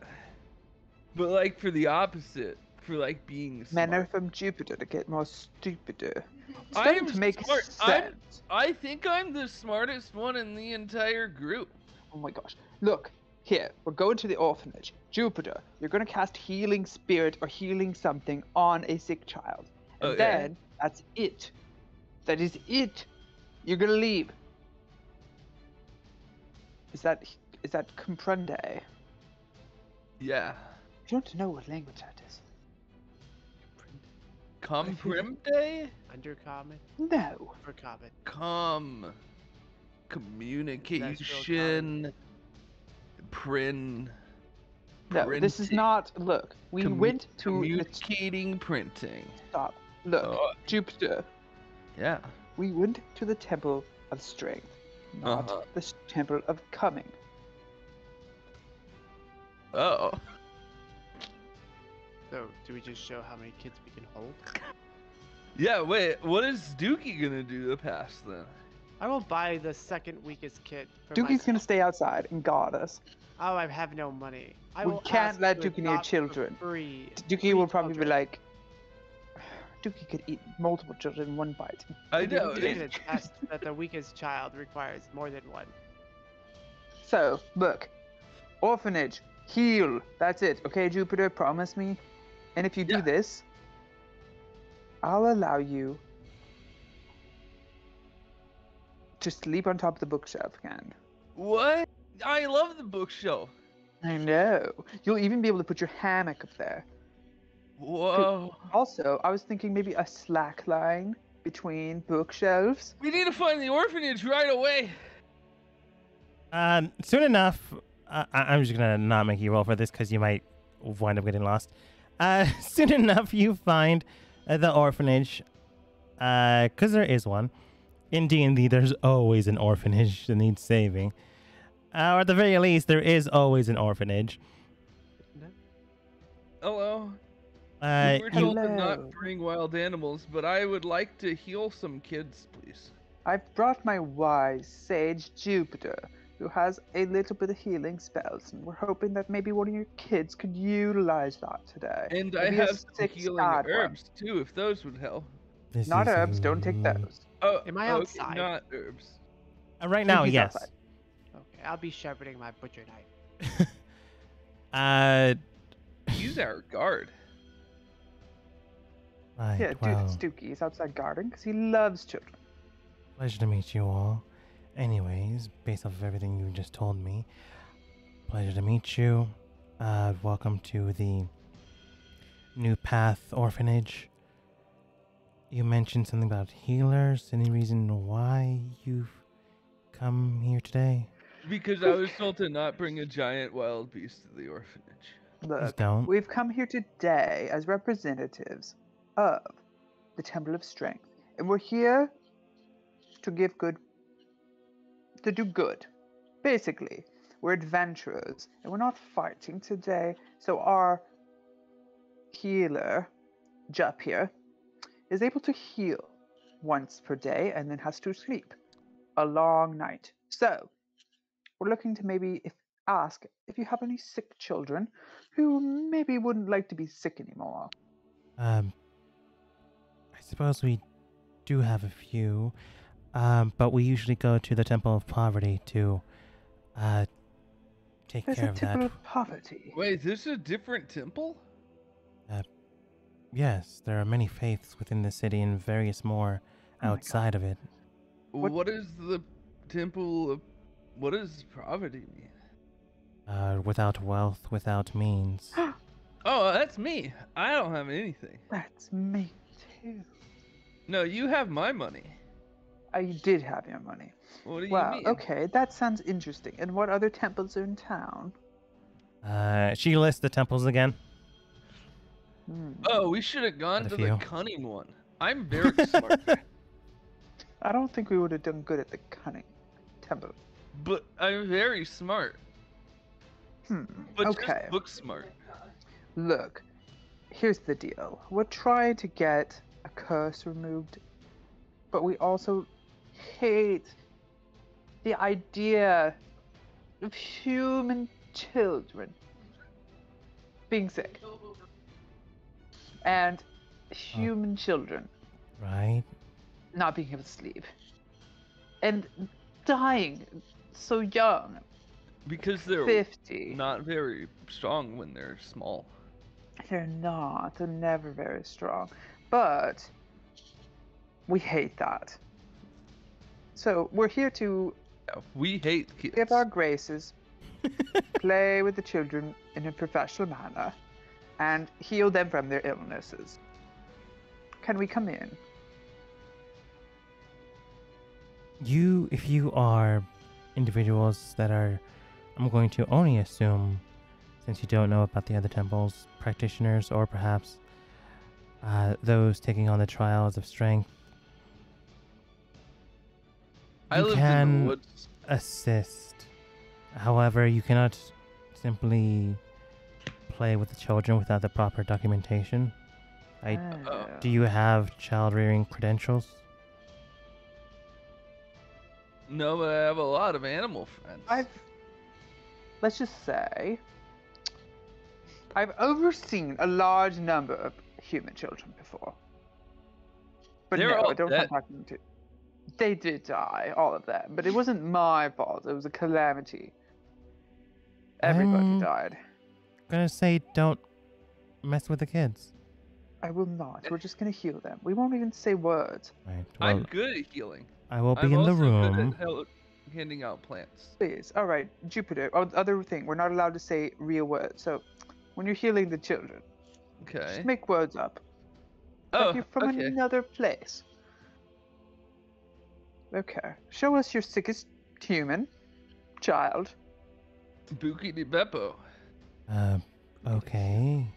But like for the opposite, for like being smart. Men are from Jupiter to get more stupider. Starting to make smart. sense. I'm- I think I'm the smartest one in the entire group. Oh my gosh. Look, here, we're going to the orphanage. Jupiter, you're going to cast healing spirit or healing something on a sick child. And Okay. then that's it. That is it. You're going to leave. Is that is that comprende? Yeah. I don't know what language that is. Comprende? Undercommon, No. overcommon. Come. Communication. Prin. No, this is not. Look, we Commu- went to the Communicating printing. stop. Look, Oh, Jupiter. yeah. We went to the temple of strength, not Uh-huh. the temple of coming. Oh. So, do we just show how many kids we can hold? Yeah, wait, what is Dookie gonna do to pass then? I will buy the second weakest kid. For Dookie's gonna stay outside and guard us. Oh, I have no money. I We will can't let to Dookie near children. Free. Dookie free will probably be like, Dookie could eat multiple children in one bite. I Maybe know. we Did did. it- a test that the weakest child requires more than one. So, look, orphanage, heal. That's it. Okay, Jupiter, promise me. And if you do Yeah. this, I'll allow you to sleep on top of the bookshelf again. What? I love the bookshelf. I know. You'll even be able to put your hammock up there. Whoa. Also, I was thinking maybe a slack line between bookshelves. We need to find the orphanage right away. Um, soon enough, uh, I- I'm just gonna not make you roll for this because you might wind up getting lost. Uh, soon enough, you find uh, the orphanage, uh, because there is one. In D and D, there's always an orphanage that needs saving, uh, or at the very least, there is always an orphanage. Hello. Uh, We're you- told to not bring wild animals, but I would like to heal some kids, please. I've brought my wise sage Jupiter, who has a little bit of healing spells, and we're hoping that maybe one of your kids could utilize that today. And I Maybe a have some sick healing sad one. herbs too, if those would help. this Not is herbs, don't take those. Oh, Am I okay, outside? Not herbs. Uh, right now, He's yes. outside. Okay, I'll be shepherding my butcher knife. uh, He's our guard. right, Yeah, dude, well, it's Dookie. He's outside guarding because he loves children. pleasure to meet you all. Anyways, based off of everything you just told me, pleasure to meet you. Uh, welcome to the New Path Orphanage. You mentioned something about healers. Any reason why you've come here today? Because I was told to not bring a giant wild beast to the orphanage. Look, don't. we've come here today as representatives of the Temple of Strength, and we're here to give good, to do good. Basically, we're adventurers, and we're not fighting today. So our healer, Jup here, is able to heal once per day, and then has to sleep a long night. So we're looking to maybe if ask if you have any sick children who maybe wouldn't like to be sick anymore. Um, I suppose we do have a few, um, but we usually go to the Temple of Poverty to, uh, take There's care a of temple that. of poverty. Wait, this is a different temple? Yes, there are many faiths within the city and various more Oh outside of it. What- what is the temple of. What does poverty mean? Uh, without wealth, without means. Oh, that's me. I don't have anything. That's me too. No, you have my money. I did have your money. What do you Wow, mean? okay, that sounds interesting. And what other temples are in town? Uh, she lists the temples again. Hmm. Oh, we should have gone Quite to a the cunning one. I'm very smart, I don't think we would have done good at the cunning temple. but I'm very smart. Hmm. But okay. just book smart. Look, here's the deal. We're trying to get a curse removed, but we also hate the idea of human children being sick. And human oh. children Right? not being able to sleep. And dying so young. Because they're 50. not very strong when they're small. They're not. They're never very strong. But we hate that. So we're here to we hate kids. give our graces, play with the children in a professional manner, and heal them from their illnesses. Can we come in? You, if you are individuals that are, I'm going to only assume, since you don't know about the other temples, practitioners, or perhaps uh, those taking on the trials of strength, I you lived in can- the woods. assist. However, you cannot simply play with the children without the proper documentation. I, Oh. do you have child rearing credentials? No, but I have a lot of animal friends. I've, let's just say, I've overseen a large number of human children before. But They're no, all I don't dead. come talking to. They did die, all of them, but it wasn't my fault. It was a calamity. Everybody Um, died. gonna say don't mess with the kids. I will not. We're just gonna heal them. We won't even say words. Right. I'm good at healing. I will be I'm in the also good at room. handing out plants. Please. All right, Jupiter. Oh, other thing, we're not allowed to say real words. So, when you're healing the children, Okay. just make words up. Oh, like you're from okay. another place. Okay. Show us your sickest human child. Buki di Beppo. Uh, okay.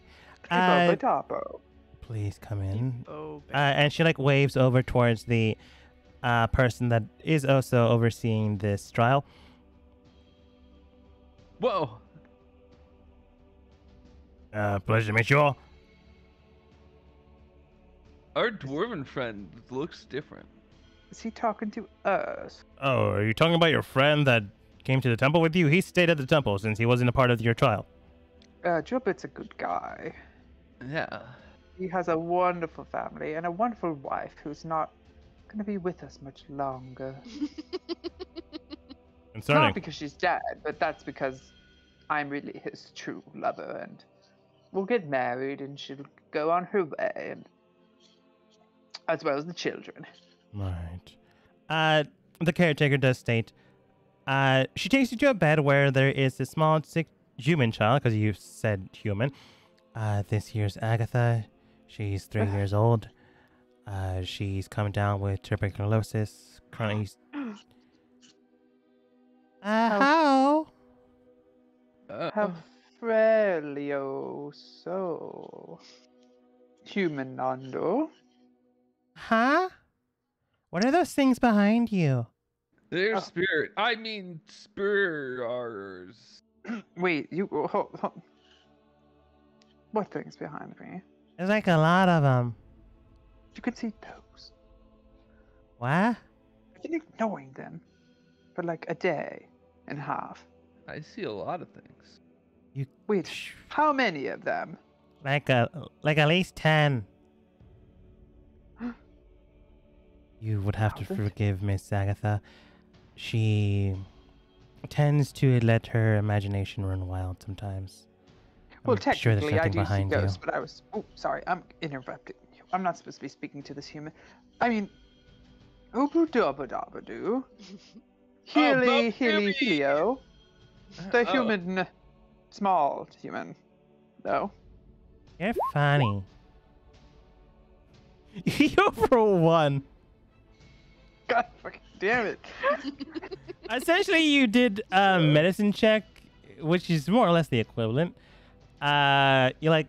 Hey, Uh, Bobo. please come in. Uh, and she like waves over towards the uh, person that is also overseeing this trial. Whoa. Uh, pleasure to meet you all. Our dwarven friend looks different. Is he talking to us? Oh, are you talking about your friend that came to the temple with you? He stayed at the temple since he wasn't a part of your trial. Uh, Jupit's a good guy. Yeah. He has a wonderful family and a wonderful wife who's not going to be with us much longer. Concerning. Not because she's dead, but that's because I'm really his true lover, and we'll get married, and she'll go on her way, and as well as the children. Right. Uh, the caretaker does state, uh, she takes you to a bed where there is a small sick human child, because you said human. Uh, this here's Agatha. She's three years old. Uh, she's come down with tuberculosis. Currently. Uh, how? Uh, How frailly, oh, so human, Nando. Huh? What are those things behind you? They're Oh. spirit. I mean, spurs. Wait, you. oh, Ho, ho. What thing's behind me? There's like a lot of them. You can see those. What? I've been ignoring them for like a day and a half. I see a lot of things. You wait, how many of them? Like a like at least ten. You would have to forgive Miss Agatha. She tends to let her imagination run wild sometimes. Well, I'm sure there's technically, I nothing do see ghosts, you. but I was. Oh, sorry, I'm interrupting you. I'm not supposed to be speaking to this human. I mean, Ubu Dubba Dabba Doo. Healy, Bob Healy, Jimmy! Helio. Uh, the Oh, human. Small human. No. You're funny. You're for one. God fucking damn it. Essentially, you did a medicine check, which is more or less the equivalent. Uh, you like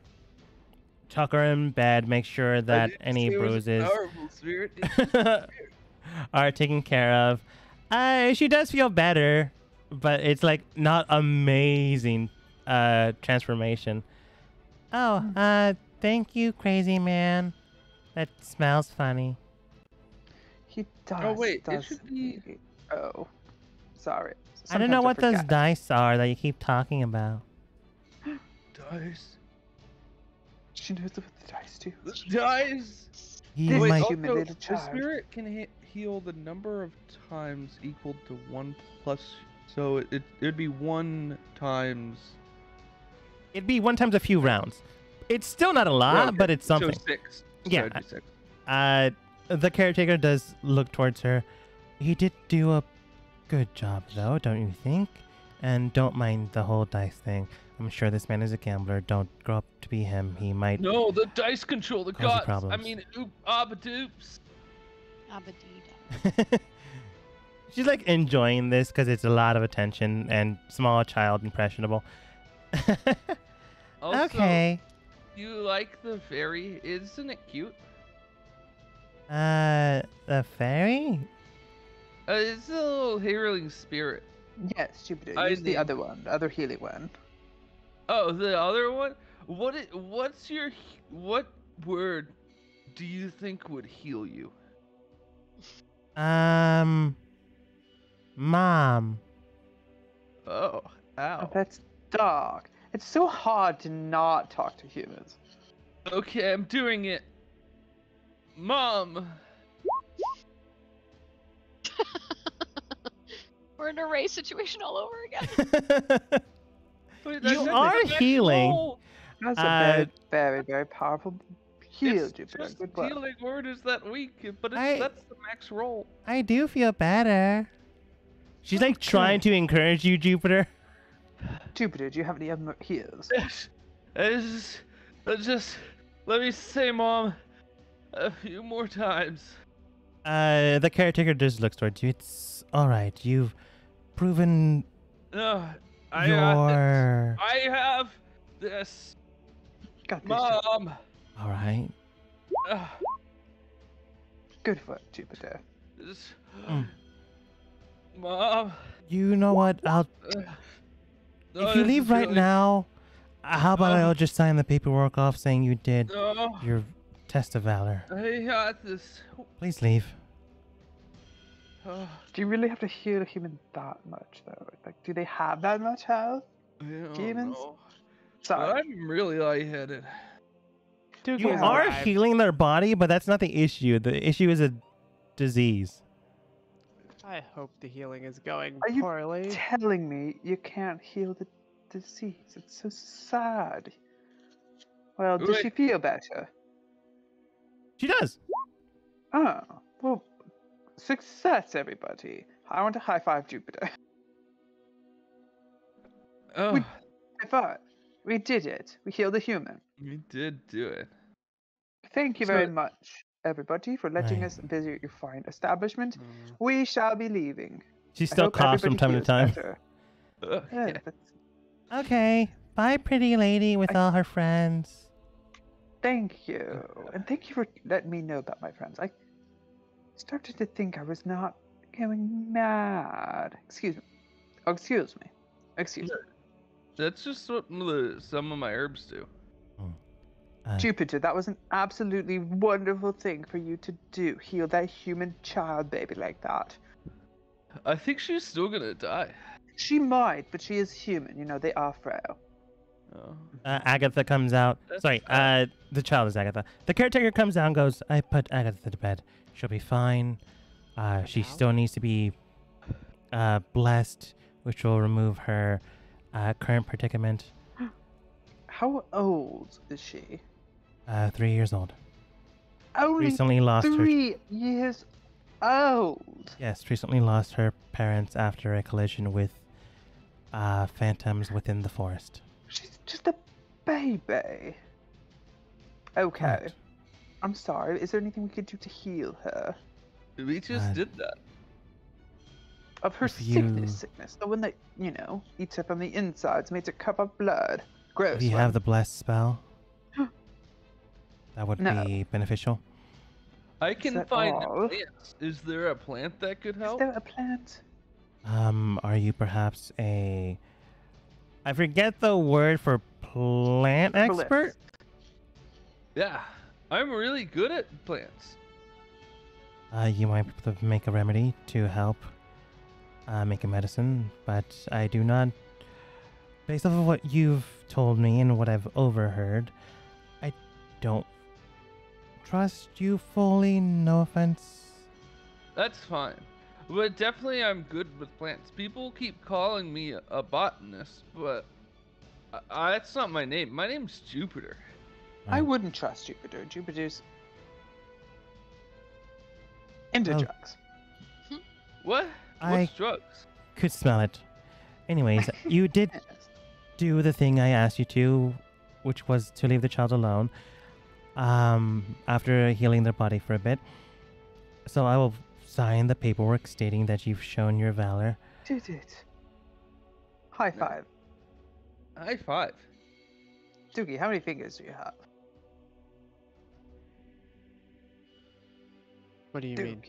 tuck her in bed, make sure that any say it was a bruises powerful spirit. It's are taken care of. Uh, she does feel better, but it's like not amazing uh transformation. Oh, uh, thank you, crazy man. That smells funny. He does. wait, it should be- Oh. Sorry. I don't know Sometimes what those dice are that you keep talking about. dice. She knows what the dice do. The dice. He This Wait, might- also, the spirit can he- heal the number of times equal to one plus. So it it would be one times. It'd be one times a few rounds. It's still not a lot, Okay, but it's something. So six. So Yeah, it'd six. Uh, the caretaker does look towards her. He did do a good job, though, don't you think? And don't mind the whole dice thing. I'm sure this man is a gambler. Don't grow up to be him. He might. No, the dice control the gods. I problems. mean, oop, abadoops. Abadida. She's like enjoying this because it's a lot of attention and small child impressionable. Also, okay. You like the fairy? Isn't it cute? Uh, the fairy? Uh, it's a little hailing spirit. Yes, Jupiter. I Use the other one, the other healing one. Oh, the other one. What? i- What's your? What word do you think would heal you? Um, mom. Oh, Oh, ow. that's dark. It's so hard to not talk to humans. Okay, I'm doing it. Mom! We're in a race situation all over again. you are healing. That's a very, uh, very, very powerful heal. It's just healing word is that weak, but I, that's the max roll. I do feel better. She's like trying to encourage you, Jupiter. Jupiter, do you have any other heals? Yes. I just, I just, let me say, Mom, a few more times. Uh, the caretaker just looks towards you. It's all right. You've proven No, I got this. your. I have this, Got this. Jupiter. mom. All right. Ugh, Good work, Jupiter. this- Mm. Mom. You know what? I'll. ugh. No, if you leave right really- now, uh, how about Uh. I'll just sign the paperwork off saying you did No, your test of valor. I got this. Please leave. Ugh, Do you really have to heal a human that much, though? Like, do they have that much health? I Demons? know. Sorry. I'm really lightheaded. Dookie You are arrived. healing their body, but that's not the issue. The issue is a disease. I hope the healing is going Are you poorly. telling me you can't heal the disease? It's so sad. Well, does Wait. she feel better? She does. Oh, well, success, everybody. I want to high five Jupiter. Oh, We- High five. We did it. We healed a human. we did do it. Thank you So- very much, everybody, for letting Right. us visit your fine establishment. Mm. We shall be leaving. She still coughs from time to time. better. Ugh, Yeah, yeah. Okay. Bye, pretty lady with all her friends. Thank you. And thank you for letting me know about my friends. I started to think I was not going mad. Excuse me. Oh, excuse me. Excuse me. That's just what the, some of my herbs do. Uh, Jupiter, that was an absolutely wonderful thing for you to do. Heal that human child baby like that. I think she's still gonna die. She might, but she is human. You know, they are frail. Oh. uh, Agatha comes out. That's Sorry, uh, the child is Agatha. The caretaker comes out and goes, I put Agatha to bed. She'll be fine. Uh, she still needs to be uh, blessed, which will remove her uh, current predicament. How old is she? Uh, three years old. Only Recently lost her. three years old. Yes, recently lost her parents after a collision with uh, phantoms within the forest. She's just a baby. Okay. Correct. I'm sorry. Is there anything we could do to heal her? We just Uh, did that. Of her sickness, you- sickness. The one that, you know, eats her from the insides, makes her cup of blood. Gross. If you one. have the blessed spell, that would No. be beneficial. I can find all? plants. Is there a plant that could help? Is there a plant? Um, are you perhaps a? I forget the word for plant expert. Yeah, I'm really good at plants. Uh, you might be able to make a remedy to help uh, make a medicine, but I do not. Based off of what you've told me and what I've overheard, I don't trust you fully. No offense. That's fine. But definitely I'm good with plants. People keep calling me a, a botanist, but uh, uh, that's not my name. My name's Jupiter. I wouldn't trust Jupiter. Jupiter's into Oh. drugs. What? I- drugs? Could smell it. Anyways, you did do the thing I asked you to, which was to leave the child alone um, after healing their body for a bit. So I will sign the paperwork stating that you've shown your valor. Did it. High No. five. High five. Dookie, how many fingers do you have? What do you mean?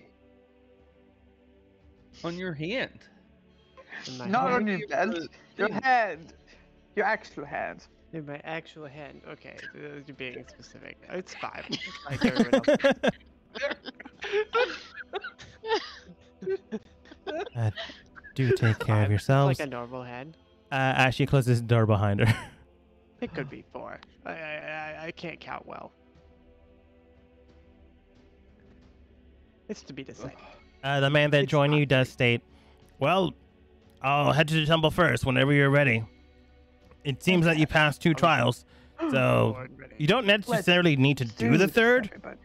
On your hand. In my Not on your belt. Your hand. Your actual hand. In my actual hand. Okay, you're being specific. It's five. It's like everyone else. Uh, do take care of yourselves. Like a normal hand. uh, as she closes the door behind her. It could be four. I, I, I, I can't count well. It's to be decided. Uh, the man that It's joined you does state, "Well, I'll head to the temple first whenever you're ready. It seems that you passed two trials, so you don't necessarily need to do the third. Everybody.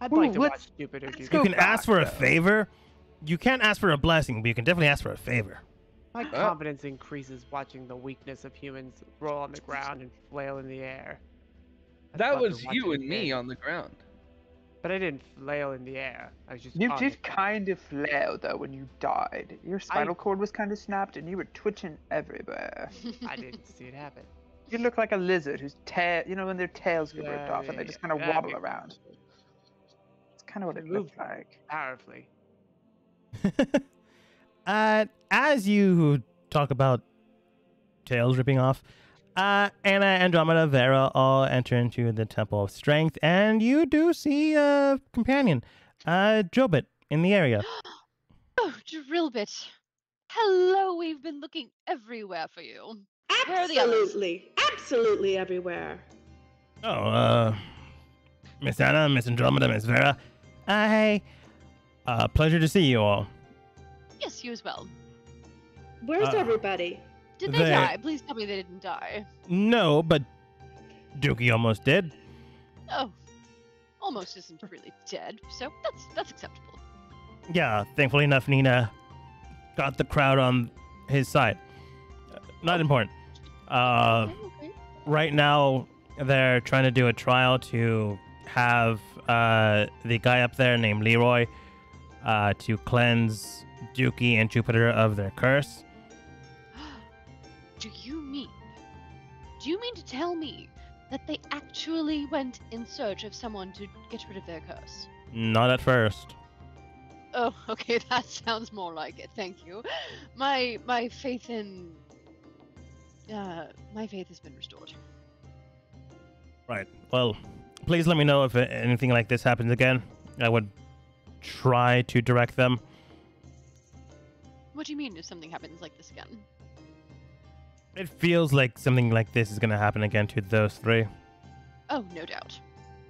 I'd Ooh, like to let's- watch Jupiter let's do You go that. can ask back, for a though. favor. You can't ask for a blessing, but you can definitely ask for a favor. My Uh. confidence increases watching the weakness of humans roll on the ground and flail in the air. I'd That was you and me on the ground. But I didn't flail in the air. I was just. You did kind of flail though when you died. Your spinal cord was kind of snapped and you were twitching everywhere. I didn't see it happen. You look like a lizard whose tail, you know, when their tails get ripped Yeah, off and they just kind of yeah, wobble yeah. around. It's kind of what it looked like. Powerfully. uh, as you talk about tails ripping off, uh, Anna, Andromeda, Vera all enter into the Temple of Strength, and you do see a companion, uh, Jobit, in the area. oh, Drillbit. Hello, we've been looking everywhere for you. Where are the others? Absolutely, absolutely everywhere. Oh, uh, Miss Anna, Miss Andromeda, Miss Vera. Hey. Uh, pleasure to see you all. Yes, you as well. Where's Uh, everybody? Did they They- die? Please tell me they didn't die. No, but Dookie almost did. Oh, almost isn't really dead, so that's that's acceptable. Yeah, thankfully enough, Nina got the crowd on his side. Uh, Not important. Uh, okay, okay. right now, they're trying to do a trial to have uh, the guy up there named Leroy uh, to cleanse Dookie and Jupiter of their curse. Do you mean? Do you mean to tell me that they actually went in search of someone to get rid of their curse? Not at first. Oh, okay, that sounds more like it. Thank you. My my faith in uh my faith has been restored. Right. Well, please let me know if anything like this happens again. I would try to direct them. What do you mean if something happens like this again? It feels like something like this is going to happen again to those three. Oh, no doubt.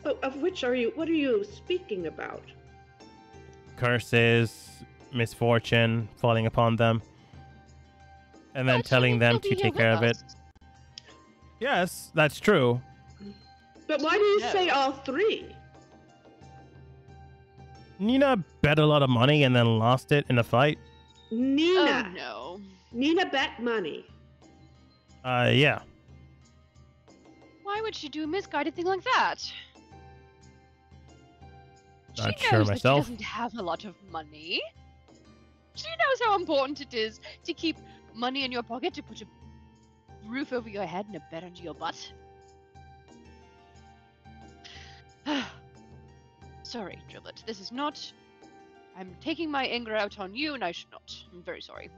But of which are you? What are you speaking about? Curses, misfortune falling upon them, and then But telling them to take care of it. Yes, that's true. But why do you say all three? Nina bet a lot of money and then lost it in a fight. Nina. Oh no. Nina bet money. Uh, yeah. Why would she do a misguided thing like that? Not she sure knows myself. That she doesn't have a lot of money. She knows how important it is to keep money in your pocket, to put a roof over your head and a bed under your butt. sorry, Drillbit. This is not. I'm taking my anger out on you, and I should not. I'm very sorry.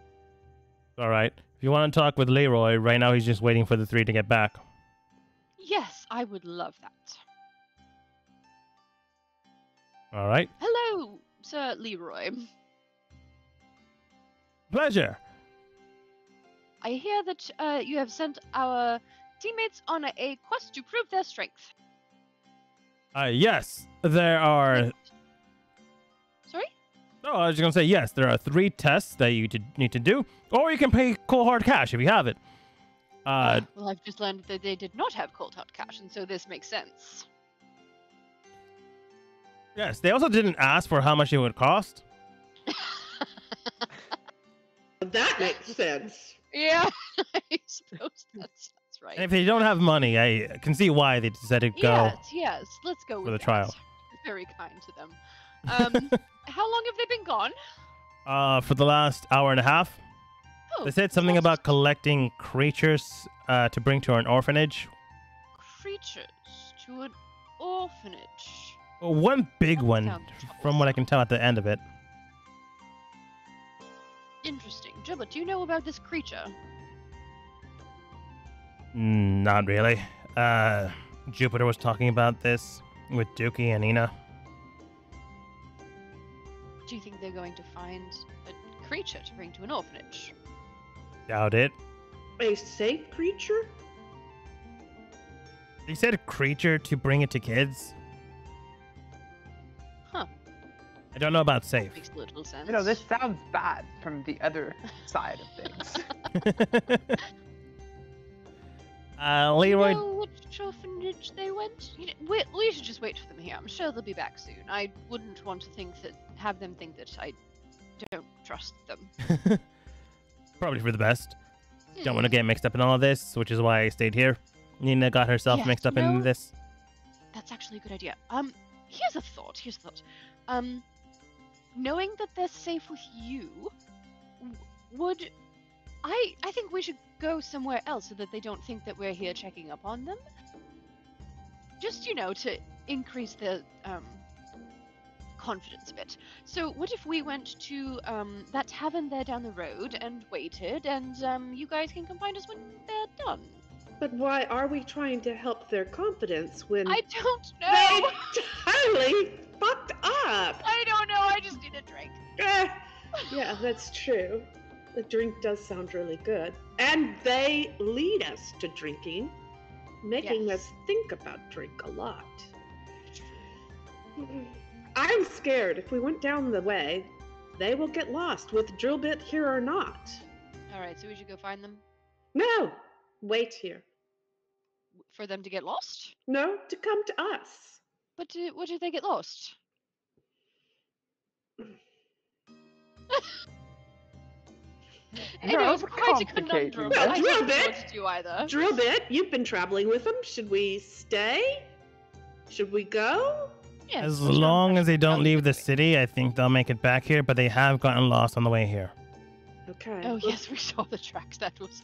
All right. If you want to talk with Leroy, right now he's just waiting for the three to get back. Yes, I would love that. All right. Hello, Sir Leroy. Pleasure. I hear that uh, you have sent our teammates on a quest to prove their strength. Uh, yes, there are. Sorry? Oh, I was just gonna say yes. There are three tests that you need to do, or you can pay cold hard cash if you have it. Uh, well, I've just learned that they did not have cold hard cash, and so this makes sense. yes. They also didn't ask for how much it would cost. That makes sense. yeah, I suppose that's that's right. And if they don't have money, I can see why they decided to go. Yes, yes. Let's go for with the that. trial. Very kind to them. Um, how long have they been gone? Uh, for the last hour and a half, Oh, they said something about collecting creatures uh, to bring to an orphanage. creatures to an orphanage. Well, one big That one, from what I can tell at the end of it. Interesting. Jibba, do you know about this creature? Mm, Not really. Uh, Jupiter was talking about this with Dookie and Nina. Do you think they're going to find a creature to bring to an orphanage? Doubt it. A safe creature? They said a creature to bring it to kids. Huh. I don't know about safe. Makes little sense. You know, this sounds bad from the other side of things. uh, Leroy, know which orphanage they went? You know, we, we should just wait for them here. I'm sure they'll be back soon. I wouldn't want to think that have them think that I don't trust them. probably for the best. Don't want to Hmm, get mixed up in all of this, which is why I stayed here. Nina got herself Yes, mixed up in this. That's actually a good idea. Um, here's a thought. Here's a thought. Um, knowing that they're safe with you, would I? I think we should go somewhere else so that they don't think that we're here checking up on them. Just you know, to increase their um confidence a bit. So, what if we went to um that tavern there down the road and waited, and um you guys can come find us when they're done? But why are we trying to help their confidence when I don't they know. totally fucked up? I don't know. I just need a drink. Eh, yeah, that's true. The drink does sound really good. And they lead us to drinking, making Yes. us think about drink a lot. I'm scared if we went down the way, they will get lost with Drillbit here or not. All right, so we should go find them No, wait here. for them to get lost. No, to come to us. But to, what if they get lost? I You're know it's quite a conundrum. it. but I Well, Drillbit. to do either. Drillbit, you've been traveling with them. Should we stay? Should we go? Yeah, As long as they don't leave the city, I think they'll make it back here, but they have gotten lost on the way here. Okay. Oh yes, we saw the tracks. That was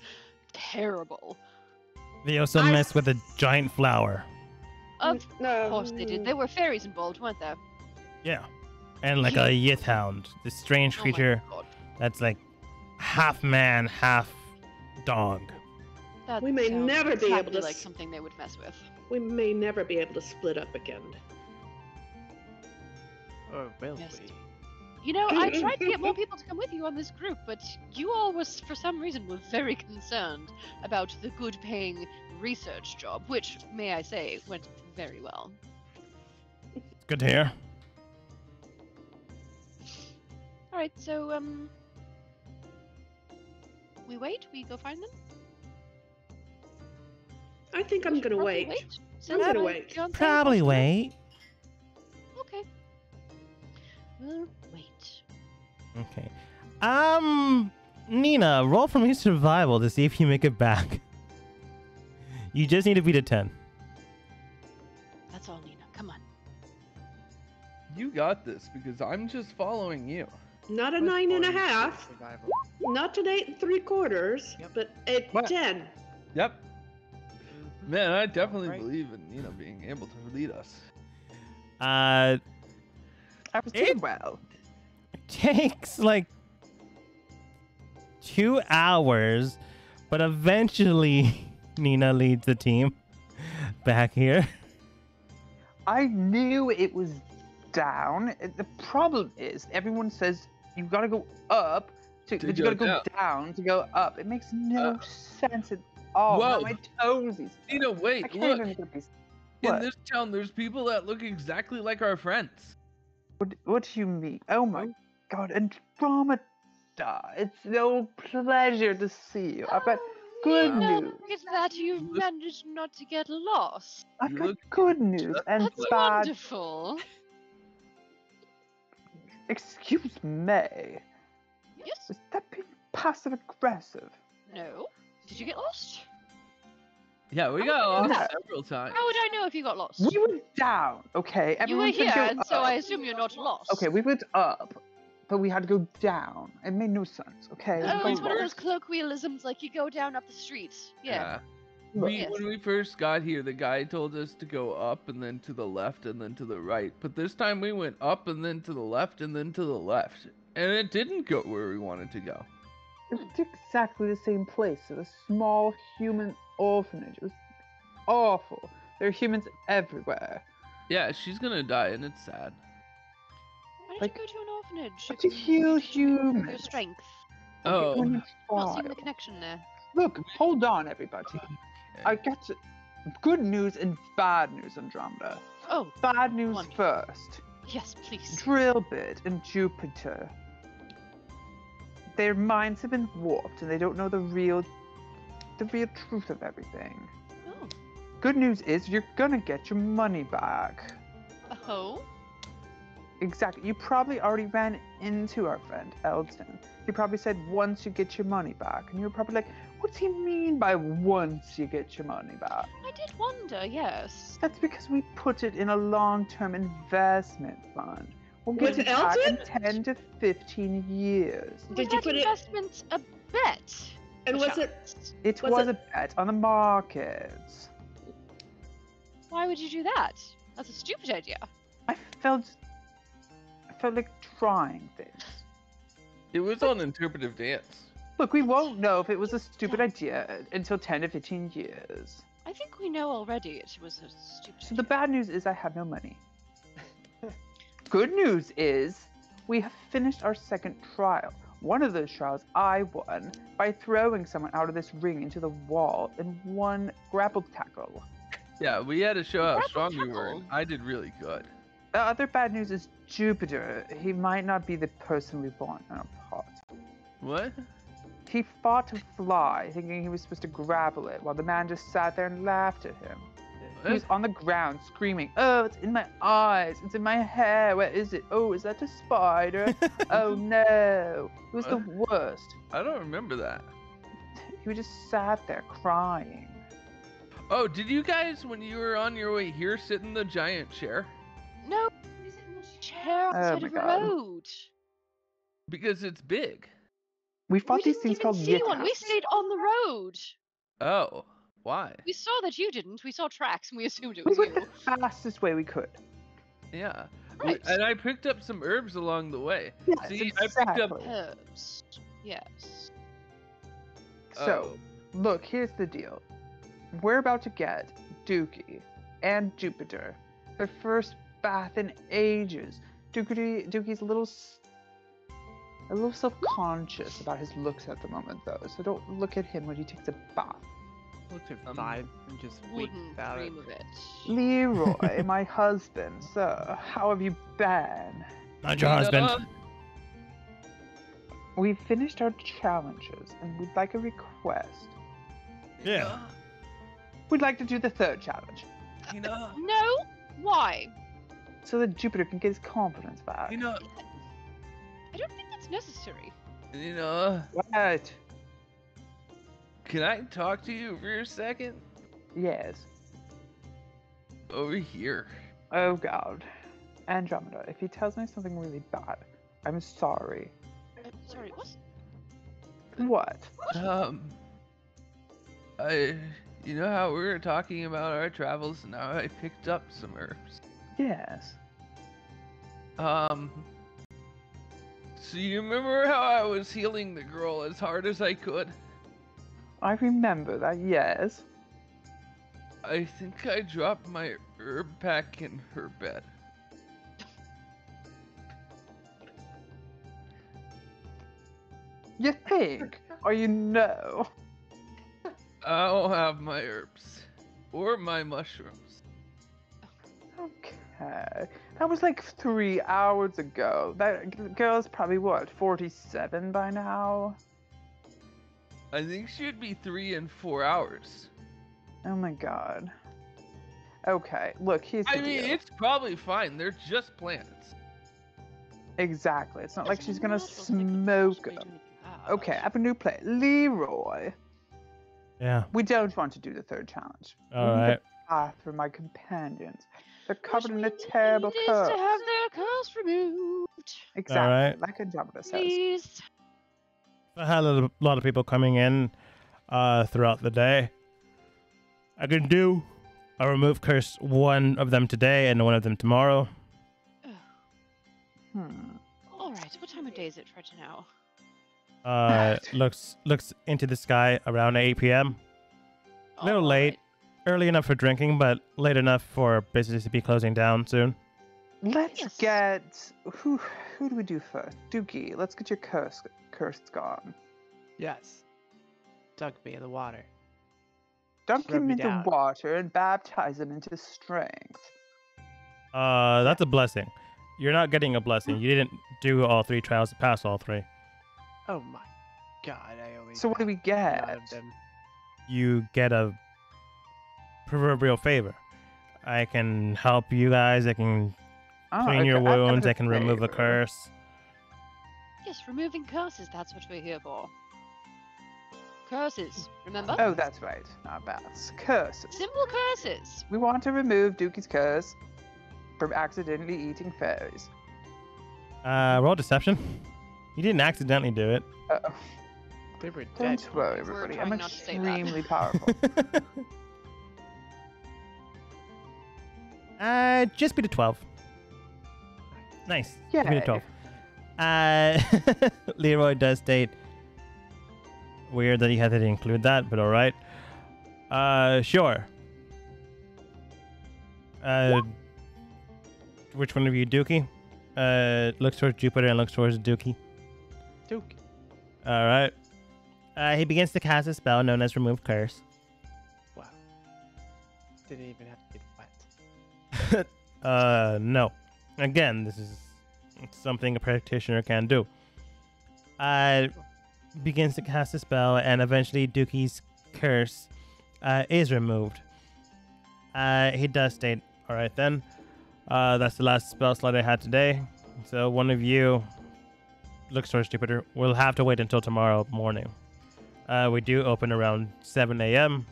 terrible. They also I messed with a giant flower. Of no. course they did. There were fairies involved, weren't there? Yeah. And like a yeth hound, this strange Oh my creature God. that's like half man, half dog. That We may sounds never be able to like something they would mess with. We may never be able to split up again. Or will Yes. we? You know, I tried to get more people to come with you on this group, but you all was for some reason were very concerned about the good paying research job, which may I say went very well. It's good to hear. Alright, so um we wait, we go find them? I think We I'm gonna wait. wait. Since gonna wait. fiancé Probably wait. Okay. We'll wait. Okay. Um, Nina, roll for me survival to see if you make it back. You just need to beat a 10. That's all, Nina. Come on. You got this because I'm just following you. Not a Plus nine and a four half, survival. not an eight and three quarters, Yep. but a What? ten. Yep. Mhm. Man, I definitely Right. believe in you know being able to lead us. Uh, I was It- doing well. takes like two hours, but eventually Nina leads the team back here. I knew it was down. The problem is, everyone says you gotta go up, to, To but you go gotta go down. down. to go up. It makes no Uh, sense at all. whoa. Now my toesies. You know, I wait, can't look. even make a. In What? this town, there's people that look exactly like our friends. What, what do you mean? Oh my god, And Andromeda! It's no pleasure to see you. I've got good Nina, news. Look at that. You've managed not to get lost. I've got good news just and That's bad. wonderful. Excuse me. Yes? Is that being passive aggressive? No. Did you get lost? Yeah, we How got would you lost know? several times. How would I know if you got lost? We were down, okay? you were here, go and so I assume you're not lost. Okay, we went up, but we had to go down. It made no sense, okay? Oh, it's one of those colloquialisms like you go down up the street. Yeah. We, Yes. When we first got here, the guy told us to go up and then to the left and then to the right. But this time we went up and then to the left and then to the left. And it didn't go where we wanted to go. It was exactly the same place. It was a small human orphanage. It was awful. There are humans everywhere. Yeah, she's gonna die and it's sad. Why did Like, you go to an orphanage? but if to you heal needed to improve Your strength. Oh, When you Not seeing the connection there. Look, hold on, everybody. I got to... good news and bad news, Andromeda. Oh, Bad news Wonderful. first. Yes, please. Drillbit and Jupiter. Their minds have been warped and they don't know the real the real truth of everything. Oh. Good news is you're gonna get your money back. Oh. Exactly. You probably already ran into our friend Elton. He probably said once you get your money back. And you were probably like, what's he mean by once you get your money back? I did wonder, yes. That's because we put it in a long-term investment fund. We'll get With it back in 10 to 15 years. Was Did you that put it? investment a bet? And was it? It Was was, it- a bet on the markets. Why would you do that? That's a stupid idea. I felt I felt like trying things. It was on interpretive dance. Look, we won't know if it was a stupid idea until 10 to 15 years. I think we know already it was a stupid So the bad news is I have no money. Good news is we have finished our second trial. One of those trials I won by throwing someone out of this ring into the wall in one grapple tackle. Yeah, we had to show how Grapple strong we were. and. I did really good. The other bad news is Jupiter. He might not be the person we want in our pot. What? He fought to fly, thinking he was supposed to grapple it, while the man just sat there and laughed at him. He was on the ground screaming, Oh, it's in my eyes, it's in my hair, where is it? Oh, is that a spider? oh no. It was the worst. I don't remember that. He just sat there crying. Oh, did you guys, when you were on your way here, sit in the giant chair? No, chair on the Oh side my of the road. Because it's big. We fought we these didn't things even called see one. We stayed on the road. Oh, why? We saw that you didn't. We saw tracks and we assumed it was We was went you. the fastest way we could. Yeah. We- And I picked up some herbs along the way. Yes, See, I picked up- Herbs. Yes. So, Oh. look, here's the deal. We're about to get Dookie and Jupiter their first bath in ages. Dookie, Dookie's a little, s- a little self-conscious about his looks at the moment, though. So don't look at him when he takes a bath. Looks are Um, fine. I'm just weak Wouldn't about it. dream of it. Leroy, my husband, sir, how have you been? Not your husband. Uh, We finished our challenges, and we'd like a request. Yeah. We'd like to do the third challenge, You know, No. Why? so that Jupiter can get his confidence back. you know, I don't think that's necessary. you know. What? Can I talk to you for a second? Yes. Over here. Oh god. Andromeda, if he tells me something really bad, I'm sorry. Uh, sorry. What? What? Um, I, you know how we were talking about our travels, and how I picked up some herbs. Yes. Um, so you remember how I was healing the girl as hard as I could? I remember that, yes. I think I dropped my herb pack in her bed. You think? or you know? I don't have my herbs or my mushrooms. Okay. That was like three hours ago. That girl's probably what, 47 by now? I think she'd be three and four hours. Oh my god. Okay, look, here's the I mean, deal. it's probably fine. They're just plants. Exactly. It's not like she's gonna not those people that smoke them. do anything bad. Okay, I have a new play. Leroy. Yeah. We don't want to do the third challenge. All We need a path for my companions. They're What covered in a terrible curse. to have their curse removed. Exactly, right. like Andromeda says. Please. I had a lot of people coming in uh, throughout the day. I can do a remove curse one of them today and one of them tomorrow. Hmm. All right. What time of day is it right now? Uh, looks looks into the sky around 8 p.m. A little All late. right. Early enough for drinking, but late enough for business to be closing down soon. Let's Yes. get who? Who do we do first? Dookie, let's get your curse curse gone. Yes. Dunk me in the water. Dunk Rub him me into down. water and baptize him into strength. Uh, that's a blessing. you're not getting a blessing. You didn't do all three trials to pass all three. Oh my god, I only. So what do we get? of them. You get a proverbial favor. I can help you guys. I can Oh, clean okay, your I've wounds. I can remove a curse. Yes, removing curses, that's what we're here for. Curses, remember? Oh, that's right. Not bad. Curses. Simple curses. We want to remove Dookie's curse from accidentally eating fairies. Uh, roll deception. You didn't accidentally do it. Uh-oh. They were dead. Don't worry, We're everybody. I'm not to say that. extremely powerful. Uh, just beat a twelve. Nice. Yeah. Beat a Yay. twelve. Uh, Leroy does state. Weird that he had to include that, but all right. Uh, sure. Uh, which one of you, Dookie? Uh, looks towards Jupiter and looks towards Dookie. Dookie. All right. Uh, he begins to cast a spell known as Remove Curse. Wow. Didn't even have to get wet. Uh, no. Again, this is something a practitioner can do. Uh, begins to cast a spell, and eventually Dookie's curse uh, is removed. Uh, he does state, all right then. Uh, that's the last spell slot I had today. So one of you looks towards Jupiter. We'll have to wait until tomorrow morning. Uh, we do open around 7 a.m.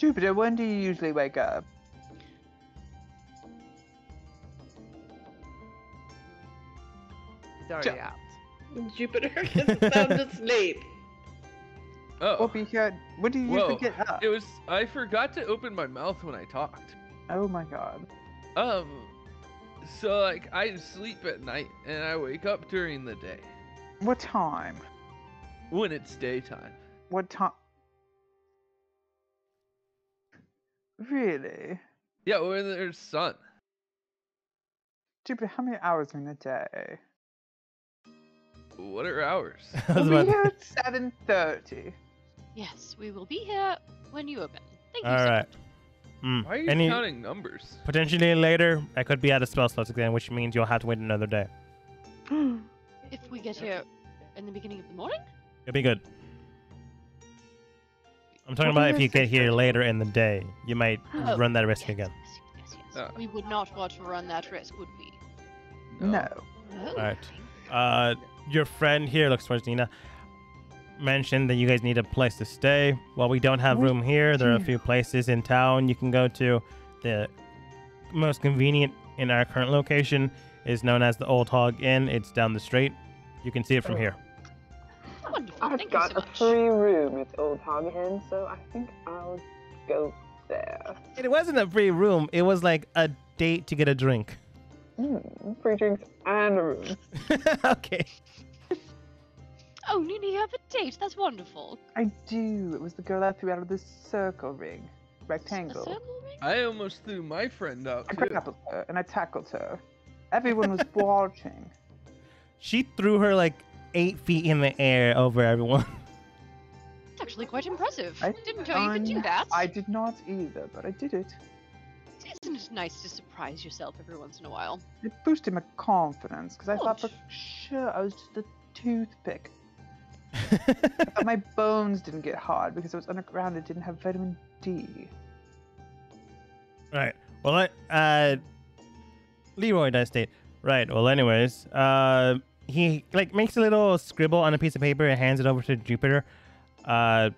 Jupiter, when do you usually wake up? He's already Ja- out. Jupiter is sound asleep. Oh, Oh, because when do you usually Whoa. get up? it was. I forgot to open my mouth when I talked. Oh my god. Um, so like I sleep at night and I wake up during the day What time? when it's daytime. What time? Really? Yeah, when there's sun. Jupiter, how many hours are in a day? What are hours? We'll be here at 7.30. Yes, we will be here when you open. Thank you All so right. much. Hmm. Why are you Any- counting numbers? Potentially later, I could be out of spell slots again, which means you'll have to wait another day. If we get here in the beginning of the morning, It'll be good. I'm talking Well, about if you get here later in the day, you might Oh, run that risk yes, again. Yes, yes, yes. Uh. we would not want to run that risk, would we? no. No. Alright. Uh, your friend here looks towards Nina. Mentioned that you guys need a place to stay. While we don't have We room here, there are a few places in town you can go to. The most convenient in our current location is known as the Old Hog Inn. It's down the street. You can see it from Oh. here. Wonderful. I've Thank got you so a free room at Old Hog Inn, so I think I'll go there. It wasn't a free room. It was like a date to get a drink. Mm, free drinks and a room. okay. Oh, Nina, you have a date. That's wonderful. I do. It was the girl I threw out of the circle ring. A Rectangle. circle ring? I almost threw my friend out I too. grappled her and I tackled her. Everyone was watching. She threw her like eight feet in the air over everyone. It's actually quite impressive. I- Didn't know you could do that. I did not either, but I did it. Isn't it nice to surprise yourself every once in a while? It boosted my confidence because I thought for sure I was just a toothpick. I my bones didn't get hard because I was underground and didn't have vitamin D. Right. Well, I- uh, Leroy does state. Right. Well, anyways, uh, he like makes a little scribble on a piece of paper and hands it over to Jupiter. Uh,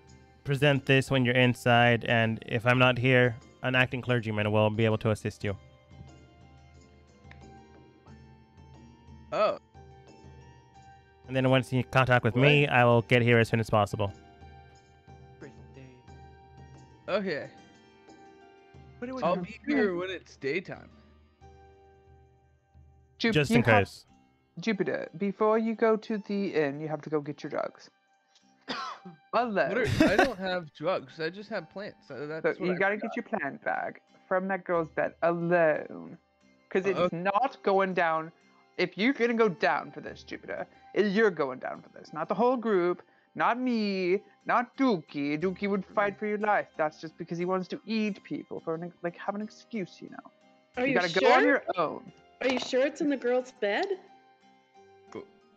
present this when you're inside, and if I'm not here, an acting clergyman will be able to assist you. Oh, And then once you contact with me, I will get here as soon as possible. Birthday. okay. What do I'll be here when it's daytime. Just you in have- case. Jupiter, before you go to the inn, you have to go get your drugs. Hello. What are, I don't have drugs. I just have plants. Uh, That's So what you I gotta forgot. get your plant bag from that girl's bed alone. Because it's Okay. not going down. If you're gonna go down for this, Jupiter, you're going down for this. Not the whole group, not me, not Dookie. Dookie would fight for your life. That's just because he wants to eat people for an, like have an excuse, you know. Are you, gotta sure? go on your own. Are you sure it's in the girl's bed?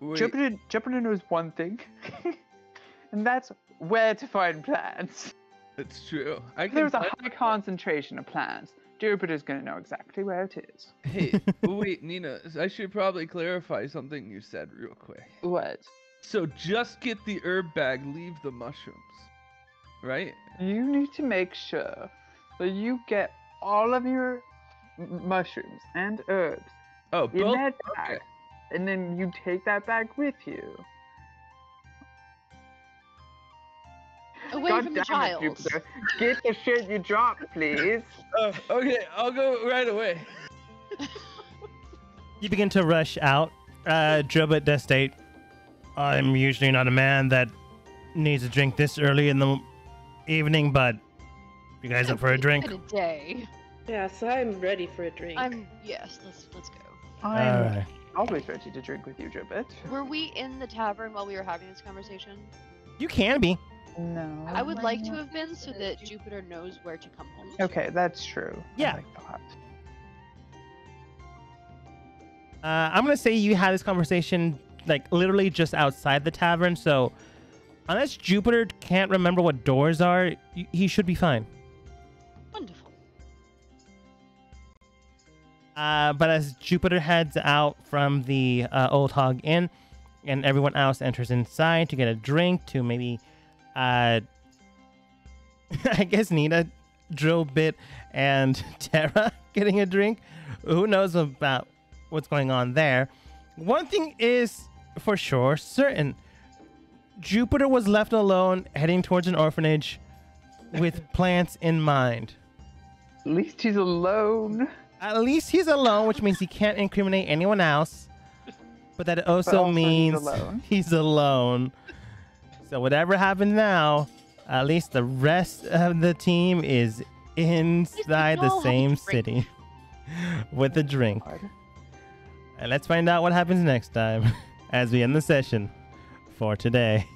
Wait, Jupiter, Jupiter knows one thing, and that's where to find plants. it's true. I If there's a high concentration of plants, Jupiter's gonna know exactly where it is. Hey, oh, wait, Nina. I should probably clarify something you said real quick. What? So just get the herb bag, leave the mushrooms, right? You need to make sure that you get all of your m- mushrooms and herbs Oh, in both. that bag, okay. And then you take that back with you. Away God from the damn it, child. Jupiter. Get the shit you dropped, please. Oh, okay, I'll go right away. You begin to rush out. Uh, Drillbit does state, I'm usually not a man that needs a drink this early in the evening, but you guys up for a drink? Been a day. Yes, I'm ready for a drink. I'm yes. Let's let's go. I'm Alright. Always ready to drink with you, Jupiter. Were we in the tavern while we were having this conversation? You can be. No. I would like to have been so that Jupiter knows where to come home. to. Okay, that's true. I Yeah. like that. Uh, I'm gonna say you had this conversation like literally just outside the tavern, so unless Jupiter can't remember what doors are, he should be fine. Uh, but as Jupiter heads out from the uh, Old Hog Inn, and everyone else enters inside to get a drink, to maybe, uh, I guess Nina, Drillbit, and Tara getting a drink. Who knows about what's going on there? One thing is for sure certain: Jupiter was left alone, heading towards an orphanage, with plants in mind. At least he's alone. At least he's alone, which means he can't incriminate anyone else. But that also, also he's means alone. he's alone. So whatever happened now, at least the rest of the team is inside the all have a same city with a drink. And let's find out what happens next time as we end the session for today.